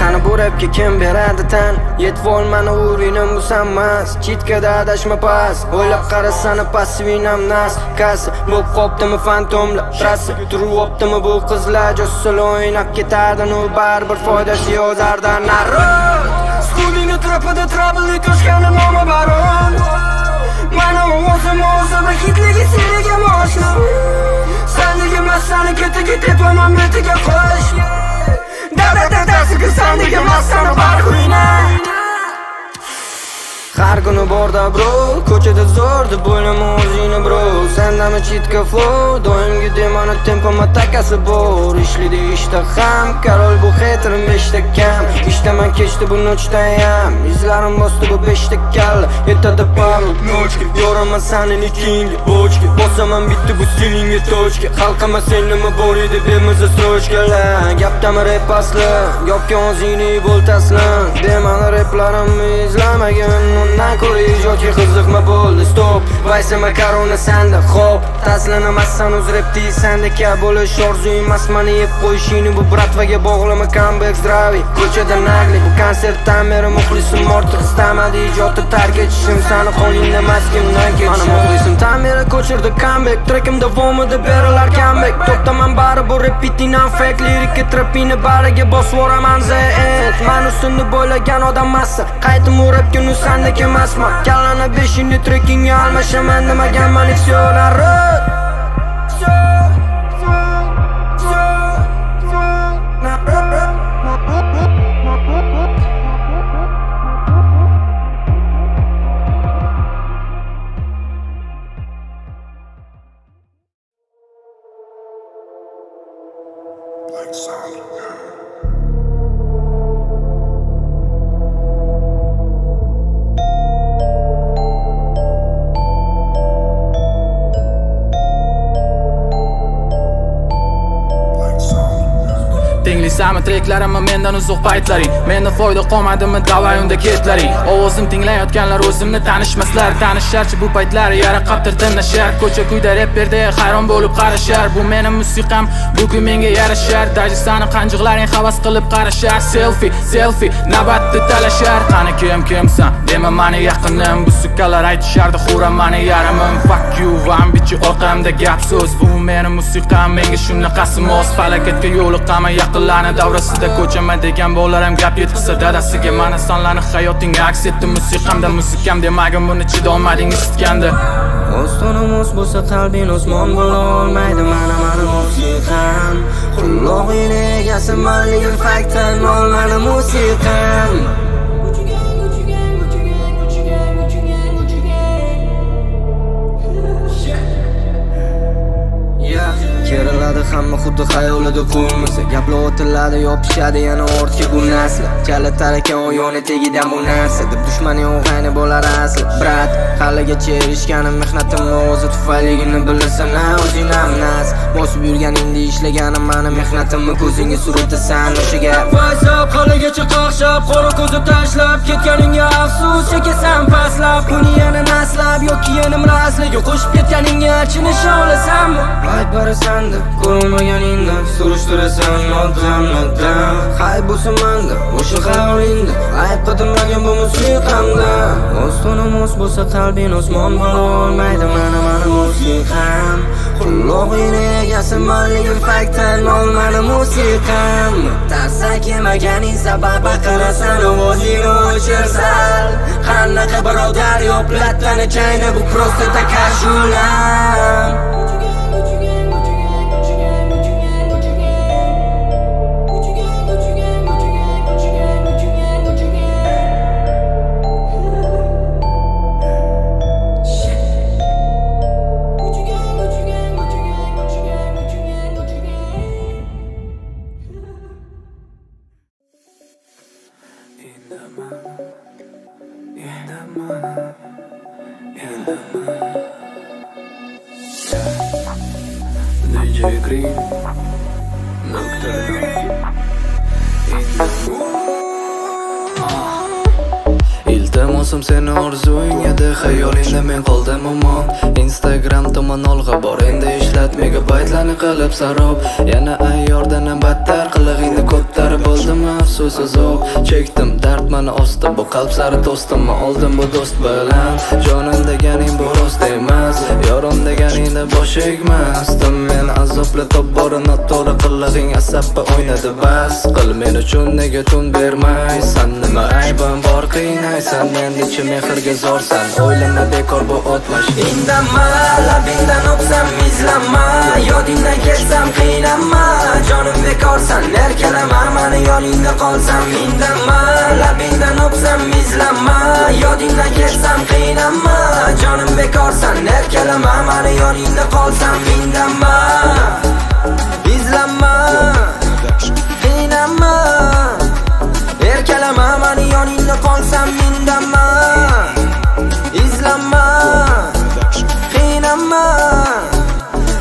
qani bu rapga kim beradi tan? Yetib ol urinim busanmas chitkada adashma pas. O'ylab qarasani pasvinam nas. Kassa bo'lib qopdimi fantomlar? Trassa turyaptimi bu qizlar? Jo'ssil o'ynab ketardinu baribir foydasi yozardan narod skubini trapida trouble toshgani nomi baron Mana ovozim ovozimda hitligi senga moshna Sandagi masani ketiga tepaman betiga qo'sh 나, 나, 나, 나, 그 상대가 맞서는 바로 이날 Har kuni borda bro, ko'chada zo'r deb o'ylama o'zingni bro. Sendami chitka flow, doimgi demani tempoma takasi bor. Ishlaydi ishda ham, karol bu haterim beshta kam. Ishdaman kechdi bu nochdayam, izlarim bosdi bu beshta kalla Yetadi parol nochki, yoraman sani ikkinga bochga Bosaman bitti bu stilingga tochki. Xalqama sen nima bor edi bemiza strochkalar Gapdami rep asli, gapga o'zingni bo'l taslim. Demani raplarimni izlamagan undan ko'ra ijodga qiziqma bo'ldi stop. vaysa makaroni sanda xo'p taslanamassan o'z rep deysanda ka bo'lish orzu emas mani yeb qo'yishingni bu bratvaga bog'lama comeback zdravий ko'chada nagli bu konsertdan beri muxlisim ortiq istamadi ijodni tark etishim sani qo'lingda emas kimdan kechishim mana muxlisim tamera ko'chirdi comeback trekim davomida berilar comeback to'xtaman bari bu repitingdan fake lirikka trapini bariga bosib yuboraman end man ustunni bo'ylagan odam massa qaytim u rapga emasman kallani beshingni trekingga almashaman demaganman все mendan uzoq paytlaring. Meni foyda qolmadimi davay unda ketlaring. Ovozim tinglayotganlar o'zimni tanishmaslar. Tanisharchi bu paytlar yara qaptirdim Ko'cha kuyda reperda hayron bo'lib qarashar. Bu meni musiqam bugun menga yarashar. Dajisani qanjiqlaring havas qilib qarashar. Selfie, selfie, navbatni talashar. Qani kim kimsan, dema mani yaqinim. Bu sukkalar aytishardi xura mani yarimim. Fuck you, van bichi orqamda gap so'z. Bu meni musiqam, menga shunaqasi mos. Falakatga yo'liqaman yaqinlarni davrasida ko'chama degan bolalar ham gap yetkazsa dadasiga mana sonlarni hayotingga aks etdi musiqamda musikam demagin buni chidolmading eshitganda Ostonim o'z bo'lsa qalbing osmon bo'la olmaydi mana mani musiqam. Qulog'ingni egasi manligi faktan olmani musiqam. Keriladi hamma xuddi xayolida qo'ymasa gaplar o'tiladi yopishadi yana ortga bu nasl. Kalitar ekan oyoni tegida bu narsa deb dushmaning o'g'ayni bo'lar asli brat haligacha erishganim mehnatimni o'zi tufayligini bilasan a o'zing ham nas. Bosib yurganingda ishlaganim mani mehnatimni ko'zingga suratasan o'sha gap vazab haligacha qaqshab qora ko'zib tashlab ketganingga afsus chekasan pastlab. Buni yana naslab yoki yana mrazliga qo'shib ketganingga achinish olasanmi? Ayt barasan manda ko'rmaganingda surishtirasan nodam nodam hay bo'lsin manda o'sha xayolingda ayb qidirmagan bu musiqamda ostonim o'z bo'lsa qalbing osmon bo'la olmaydi mana mani musiqam qulog'ingni egasi manligi faktdan olmadi musiqam tarsak kelmaganing sabab qarasan ovozingni o'chir sal qanaqa birodar yo plattani chayna bu просто такая shulam DJ Green Nocturno Iltimosim seni orzuing edi Xayolingda men qoldim omon. Instagram tomon olg'a bor Endi ishlat megabaytlarni qilib sarob. Yana ayyordan battar qilig'ingni ko'tarib Bo'ldim afsus azob Chekdim dard mani osdi Bu qalb sari do'stimni oldim bu do'st bilan. Jonim deganing bu rost emas Yorim deganingda bosh egmasdim Men azobli tobora noto'g'ri qilig'ing asabba o'ynadi bas. Qil men uchun nega tun bermaysan Nima aybim bor qiynaysan? Men necha mehrga zorsan? O'ylama bekor bu o'tmish Indama, labingdan o'psam izlama Yodingdan ketsam qiynama Jonim bekorsan, erkalama Mani yoningda qolsam. Indama Labingdan o'psam izlama Yodingdan ketsam qiynanma Jonim bekorsan, erkalama Mani yoningda qolsam indama Izlama Qiynanma Erkalama mani yoningda qolsam indama Izlama Qiynanma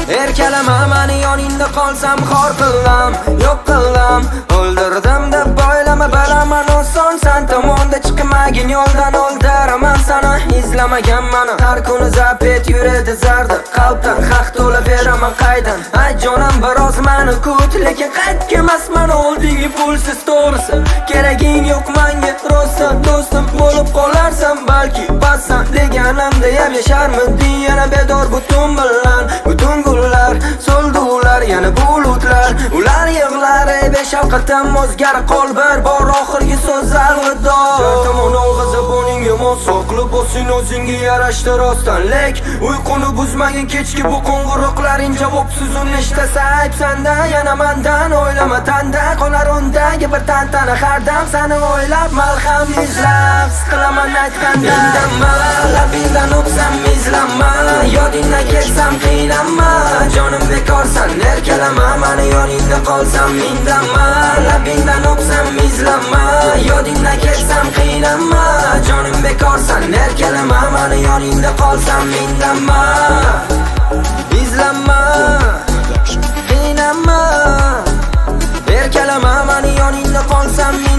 Erkalama mani yoningda qolsam xor qilam Yo'q qilam. O'ldirdim deb boylama bilaman oson. San tomonda chiqmagin yo'ldan o'ldiraman sani Izlamagan mani Har kuni zapet yuradi zarda Qalbdan haq to'la beraman qaydan? Ay jonim biroz mani kut Lekin qaytgamasman oldingi pulsiz to'g'risi. Keraging yo'q manga rosa do'stim bo'lib qolarsan Balki bassan deganimda ham yasharmiding ey o'zgar qol bir bor oxirgi so'z alvido. Tomon olg'a zaboning yomon saqlab bo'lsin o'zingga yarashdi rostdan. Lek Uyquni buzmagin kechki bu qo'ng'iroqlaring javobsiz uni eshitasa ayb sanda yana mandan o'ylama tanda qolar undagi bir tantana har dam sani o'ylab malham izlab siqilaman aytganda. Indama labingdan o'psam izlama yodingdan ketsam qiynama jonim bekorsan erkalama mani yoningda qolsam indama labingdan o'psam izlama yodingdan ketsam qiynama jonim bekorsan erkalama mani yoningda qolsam indama izlama qiynama erkalama mani yoningda qolsam indama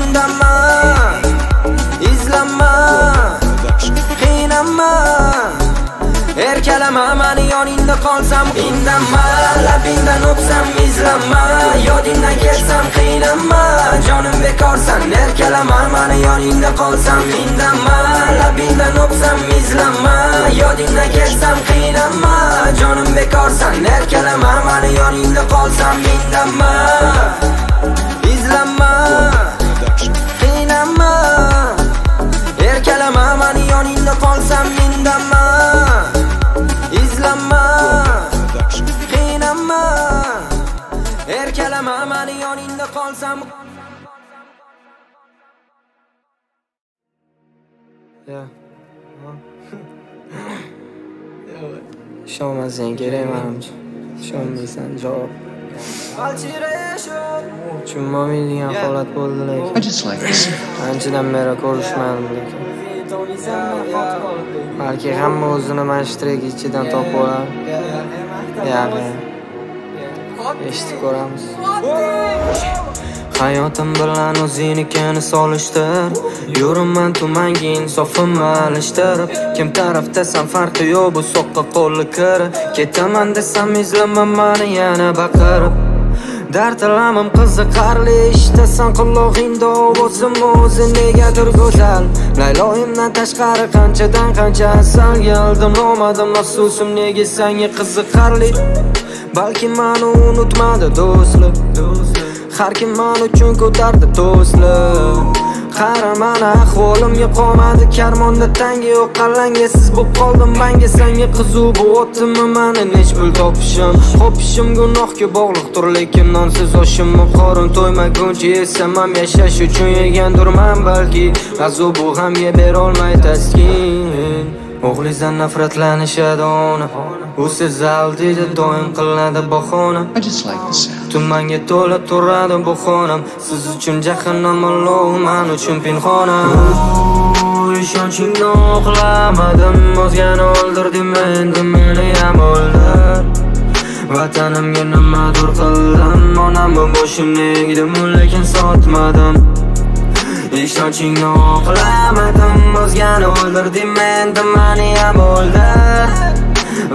Erkalama mani yoningda qolsam indama Labingdan o'psam izlama Yodingdan ketsam qiynama Jonim bekorsan erkalama mani yoningda qolsam indama Labingdan o'psam izlama Yodingdan ketsam qiynama Jonim bekorsan erkalama mani yoningda qolsam indama Izlama Ya. Ishonmasang kerak manimcha. Ishonmaysan javob. Tushunolmaydigan holat bo'ldi lekin. I just like this. Anchadan beri ko'rishmadim lekin. Balki hamma o'zini mana shu trek ichidan topib olar. Yaxshi. Eshitib ko'ramiz. Hayotim bilan o'zinikini solishtir Yuraman tumanga insofimni alishtirib Kim tarafdasan farqi yo'q bu soqqa qo'li kirib Ketaman desam izlama mani yana baqirib Dard alamim qiziqarli eshitasan qulog'ingda ovozim o'zi negadir go'zal. Layloyimdan tashqari qanchadan qancha asal Geldim nomadim afsusim nega sanga qiziqarli? Balki mani unutmadi do'stlik. Har kim men uchun ko'tardi do'stlar Qara mana ahvolimga qolmadi karmonda tangi yo'q qalangasiz bo'lib qoldim. Manga sanga qizuv bo'lyaptimi mani nech pul topishim? Hopishim gunohga bog'liqdir lekin nonsiz oshimni qorin to'ymaguncha yesamam yashash uchun yegandirman balki G'azu bu g'amga berolmay taskin. O'g'lingizdan nafratlanishadi ona. U sezal deydi doim qilinadi bahona. Tumanga to'la turadi bu xonam siz uchun jahannam olov man uchun pinhona ishonchingni oqlamadim o'zgani o'ldirdim endi meni ham o'ldir. Vatanimga nimadir qildim onamni boshimni egdim lekin sotmadim ishonchingni oqlamadim o'zgani o'ldirdim endi meni ham bo'ldi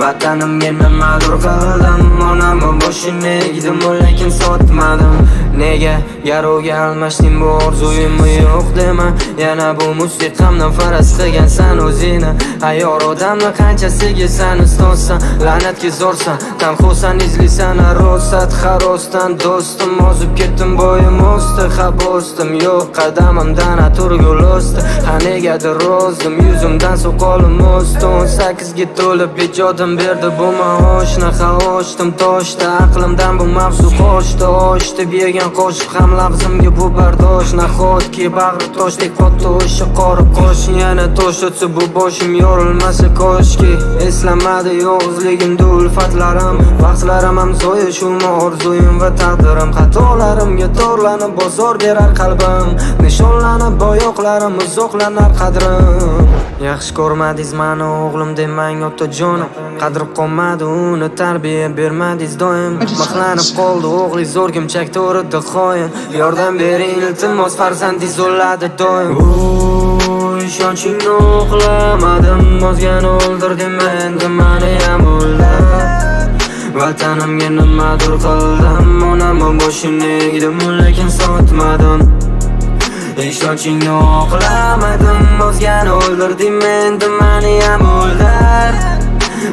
vatanimga nimadir qildim onamni boshini egdim lekin sotmadim. Nega garovga almashding bu orzuyimmi yo'q dema. Yana bu musiqamdan faraz qilgansan o'zingni. Ayyor odamni qanchasiga san ustozsan? La'natga zorsan tanxosan izlisan arosat xarosdan do'stim. Ozib ketdim bo'yim o'sdi Xabostim yo'q qadamimdan aturgul o'sdi. Ha negadir rozdim yuzimdan soqolim o'sdi. O'n sakkizga to'lib ijodim berdi bu maoshni ha ochdim toshdi aqlimdan bu mavzu qochdi ochdi yegan qoshiq ham lafzimga bu bardosh nahotki bag'ri toshdek qotdi o'sha qora qosh yana tosh o'tsa bu boshim yorilmasa koshki. Eslamadi yolg'izligimda ulfatlarim vaqtlarim ham zoya shumi orzuyim va taqdirim. Xatolarimga torlanib bozor berar qalbim nishonlanib oyoqlarim uzoqlanar qadrim. Yaxshi ko'rmadingiz mani o'g'lim demang otajonim qadri qolmadi uni tarbiya bermadingiz doim. Maqlanib qoldi o'g'lingiz o'rgimchakda to'rida xoin yordam bering iltimos farzandingiz o'ladi doim. Ishonchingni oqlamadim o'zgani o'ldirdim endi mani ham o'ldir vatanimga nimadir qildim onamni boshini egdim lekin sotmadim. Ishonchingni oqlamadim o'zgani o'ldirding endi mani ham o'ldir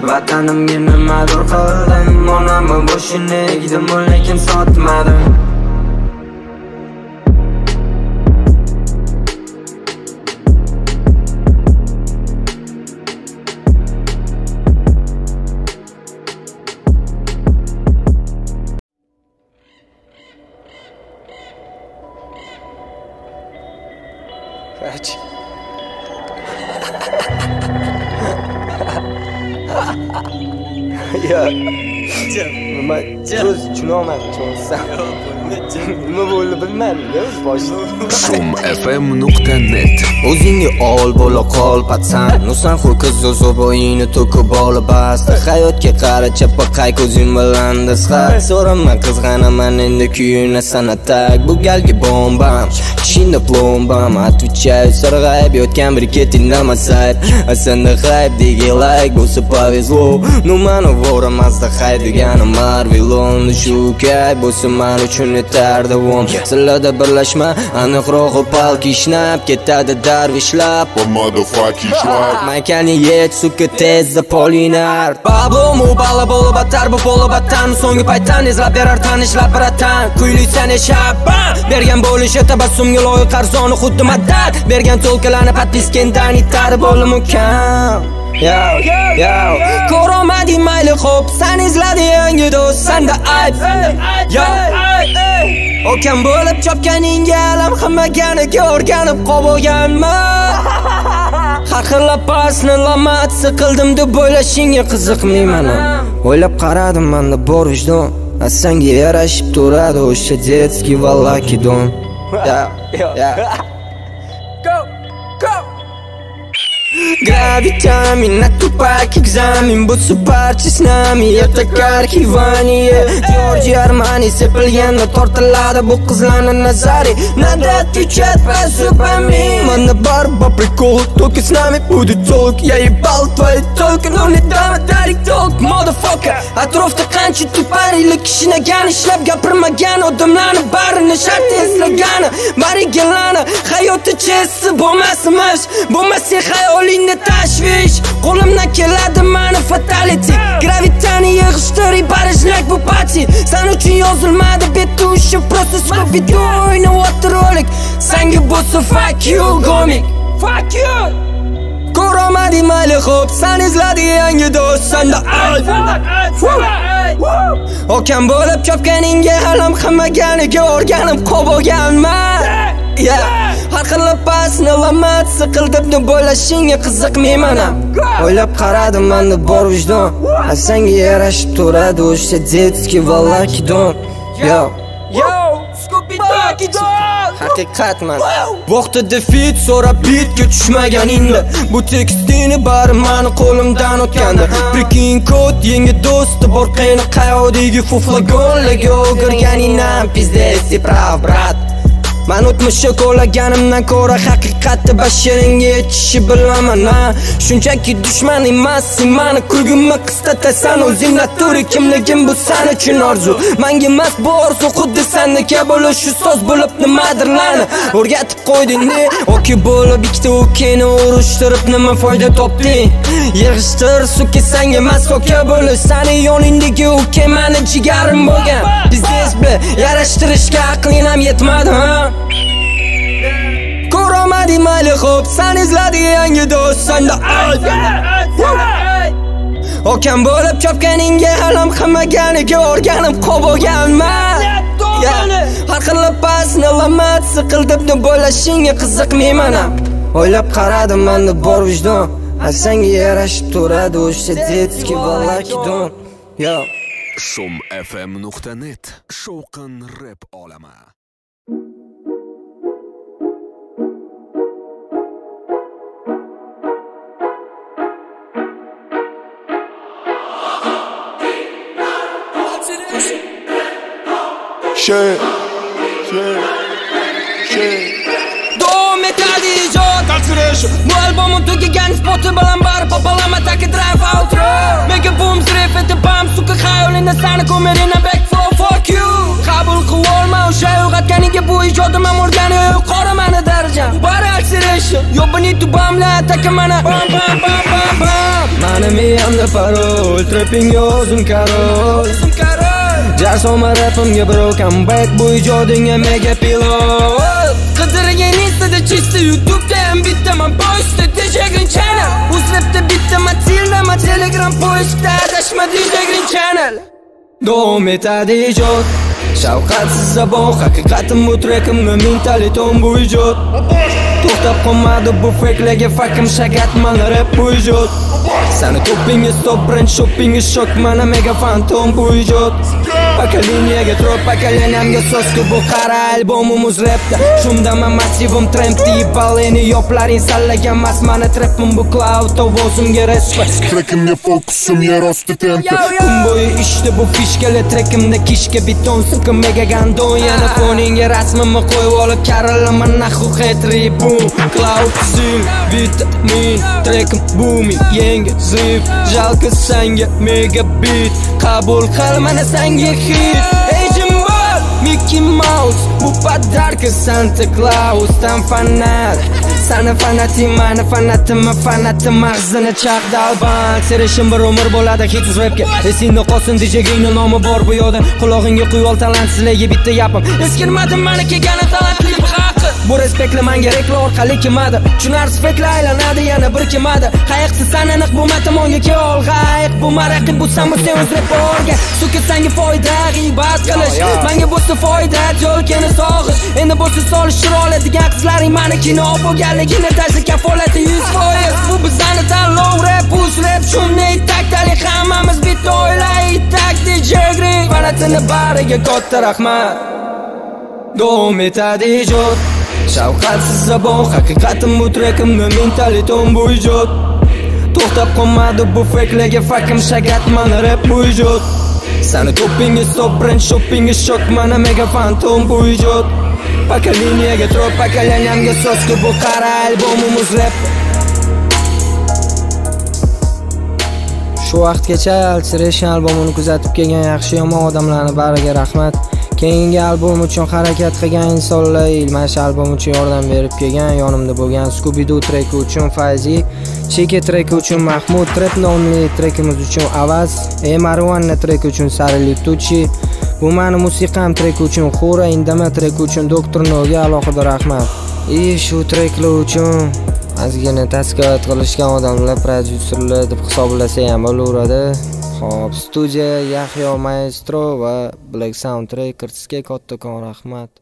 vatanimga nimadir qildim onamni boshini egdim lekin sotmadim. Ya. Nima so'z tushunolmadim to'g'risi. Nima bo'ldi bilmadim o'z boshida. shumfm.net o'zingni ol bo'la qol patsan nusan ho'kiz zo'zo'boyingni to'kib olib basti hayotga qara chappa qay ko'zing bilan disqa so'rama qizg'anaman endi kuyunasan atak bu galgi bombam tishingda plombam отвечаю sarg'ayib yotgan bir ketingdamasayt senda hayb degi like bo'lsa повезло. Ну mani voramazda haydagani marvelon shu kay bo'lsa man uchun yetardi vom sizlarda birlashma aniqrog'i palki ishnab ketadi darvishlab Maykani yet suka tezda polinar Bablomu bala bo'lib atar bu bo'lib atan So'nggi paytdan izlab berar tanishlar biratan. Kuylisan eshabban Bergan bo'lishi tabassumga loyiq arzoni xuddi madad. Bergan to'lkalarni podpiskendan itar ukam Yo, yo. Ko'rolmading mayli xo'p. San izladi yangi do'st Sanda ayb. Yo, Okam bo'lib chopganingga alam hammaganiga o'rganib qolganman har xil lapasni lamatsi qildim deb o'ylashingga qiziqmayman. O'ylab qaradim manda bor vijdon. Sanga yarashib turadi o'sha детский valaki don на тупак экзамен Будь супарчи с нами, Это arxivaniya Giorgio Armani sepilganda tortiladi bu qizlarni nazari Надо отвечать по зубами Mana бар по приколу Только с нами будет толк. Я ебал твои толки Но не дам dalik толк Motherfucker. Atrofda qancha tuparili kishinagan Ishlab gapirmagan odamlarni barini shart eslagani Marigelani Hayoti chesi bo'lmasmish Bo'lmasa xayolingda tashvish. Qo'limdan keladi mani fatality. Gravitani yig'ishtirib barishnak bu pati San uchun yozilmadi betda o'sha Просто skop video o'ynayapti rolik Sanga bo'lsa fuck you gomik Fuck you. Ko'rolmading mayli xo'p. San izladi yangi do'st Sanda ayb Okam bo'lib chopganingga alam qilmaganiga o'rganib qolganman Yeah. Har xil pasni lamat siqil deb bo'ylashingga qiziqmayman ham o'ylab qaradim manda bor vijdon. Senga yarashib turadi o'sha детский волокидон yo. Yo haqiqatman. Vaqtida fit so'rab bitga tushmaganingda. Bu tekstingni bari mani qo'limdan o'tgandi. Прикинь kod yangi do'sti bor qiyni qayoqdagi fuflagonlarga o'girganingdan ты прав брат man o'tmishni ko'laganimdan ko'ra haqiqatni bashiringga yetishni bilaman ha? Shunchaki dushman emassing mani kulgimni qistatasan o'zing naturi kimligim bu san uchun orzu. Manga emas bu orzu xuddi sanniki bo'lish ustoz bo'lib nimadir lani. O'rgatib qo'yding oki bo'lib ikkita ukeni urushtirib nima foyda topding? Yig'ishtir suki sanga emas oka bo'lish sani yoningdagi uka mani jigarim bo'lgan. Biznes bilan yarashtirishga aqling ham yetmadi ha? Ko'rolmadi mayli xo'p san izladi yangi do'st sanda okam bo'lib chopganingga alam qilmaganiga o'rganib qolib olganman. Har xil pasni lamat siqildibni bo'lashingga qiziqmayman. Ham o'ylab qaradim manda bor vijdon. Senga yarashib turadi o'sha детский волокидон yo. Shumfm.net shovqin rep olama. Shit, shit, shit. davom etadi ijod bu albomim tugagan spoti bilan bari popolama taki drive outro mega boom zrif etib bam suka xayolingda sani ko'merina back flow fuck you qabul qilolma o'sha uyg'otganiga bu ijodim ham o'rgani yuqori mani darajam bari acceleration yo bonito bamla taka mana bam bam bam bam bam mani miyamda parol trappingga o'zim karol Jasoma rapimga birov comeback bu ijodingga mega pilot. Qidirgan instada чисто YouTube'da ham bittaman poistda DJ Green Channel. Uzrapda bittaman tilnama Telegram poistda adashma DJ Green Channel. Davom etadi ijod. Shafqatsiz zabon haqiqatim bu trekimni mentaliton bu ijod To'xtab qolmadi bu fakelarga fakim shagat mana rap bu ijod Sani to'pingiz top birinchi shoppingiz shok mana mega fantom bu ijod Pokoleniyaga trop pokoleniyamga so'zki bu qara albomimiz rapda Shumdaman massivim trampni baleni yoplaring sallagan mas mani trapim bu cloud ovozimga respekt Trekimga fokusim yer osti tempi Kun bo'yi ishda bu fishkalar trekimda kishga beton siqim mega gandon yana foningga rasmimni qo'yib olib karillaman nahu hetri cloud sim vitamin trek booming yangi zif jalka sanga mega beat qabul qil mana sanga hit. Mickey Mouse Bu podarka Santa Claus Tan fanat. Sani fanatim mani fanatim fanatim mag'zini chaqdi alban Serishim bir umr bo'ladi hitsiz rapga Esingda qolsin DJ Green'ni nomi bor bu yoqda Qulog'ingga quyib ol talantsizlarga e bitta yapim Eskirmadim mani kelgani talantli haqi Bu respektli manga rekla orqali kelmadi. Tushunarsiz fekla aylanadi yana bir kelmadi. Qayiqsiz san aniq bu matamonga kel ol Qayiq bu maraqib bu san bu sen o'z rap borga. Suka sanga foyda g'iybat qilish. Manga bo'lsa foyda yo'lkani sog'ish. Endi bo'lsa solishtir oladigan qizlaring mani kino bo'lganligini tashla kafolati 100% Bu bizani tanlov rap push rap shunday taktali hammamiz bitta oila itak DJ Green bariga katta rahmat. Davom etadi ijod Shafqatsiz zabon haqiqatim bu trekimni mentaliton bu ijod To'xtab qolmadi bu feklarga fakim shagat mana rep bu ijod Sani to'pingiz top brend shoppingiz shok mana mega fantom bu ijod Pokoleniyaga trop pokoleniyamga soski bu qara albomimiz rep Shu vaqtgacha Alteration albomini kuzatib kelgan yaxshi yomon odamlarni bariga rahmat. Keyingi albom uchun harakat qilgan insonlar, Ilmash albom uchun yordam berib kelgan, yonimda bo'lgan Scooby Doo treki uchun Fayzi, Cheke treki uchun Mahmud, trep nomli trekimiz uchun Avaz, E marvanna treki uchun sari lituchi bu mani musiqam treki uchun Xura, Indama treki uchun Doktor Noga alohida rahmat. И shu treklar uchun ozgina tasqiyot qilishgan odamlar prodyuserlar deb hisoblasa ham bo'laveradi Xo'p, studiya Yahyo Maestro va Black Sound Recordsga kattakon rahmat.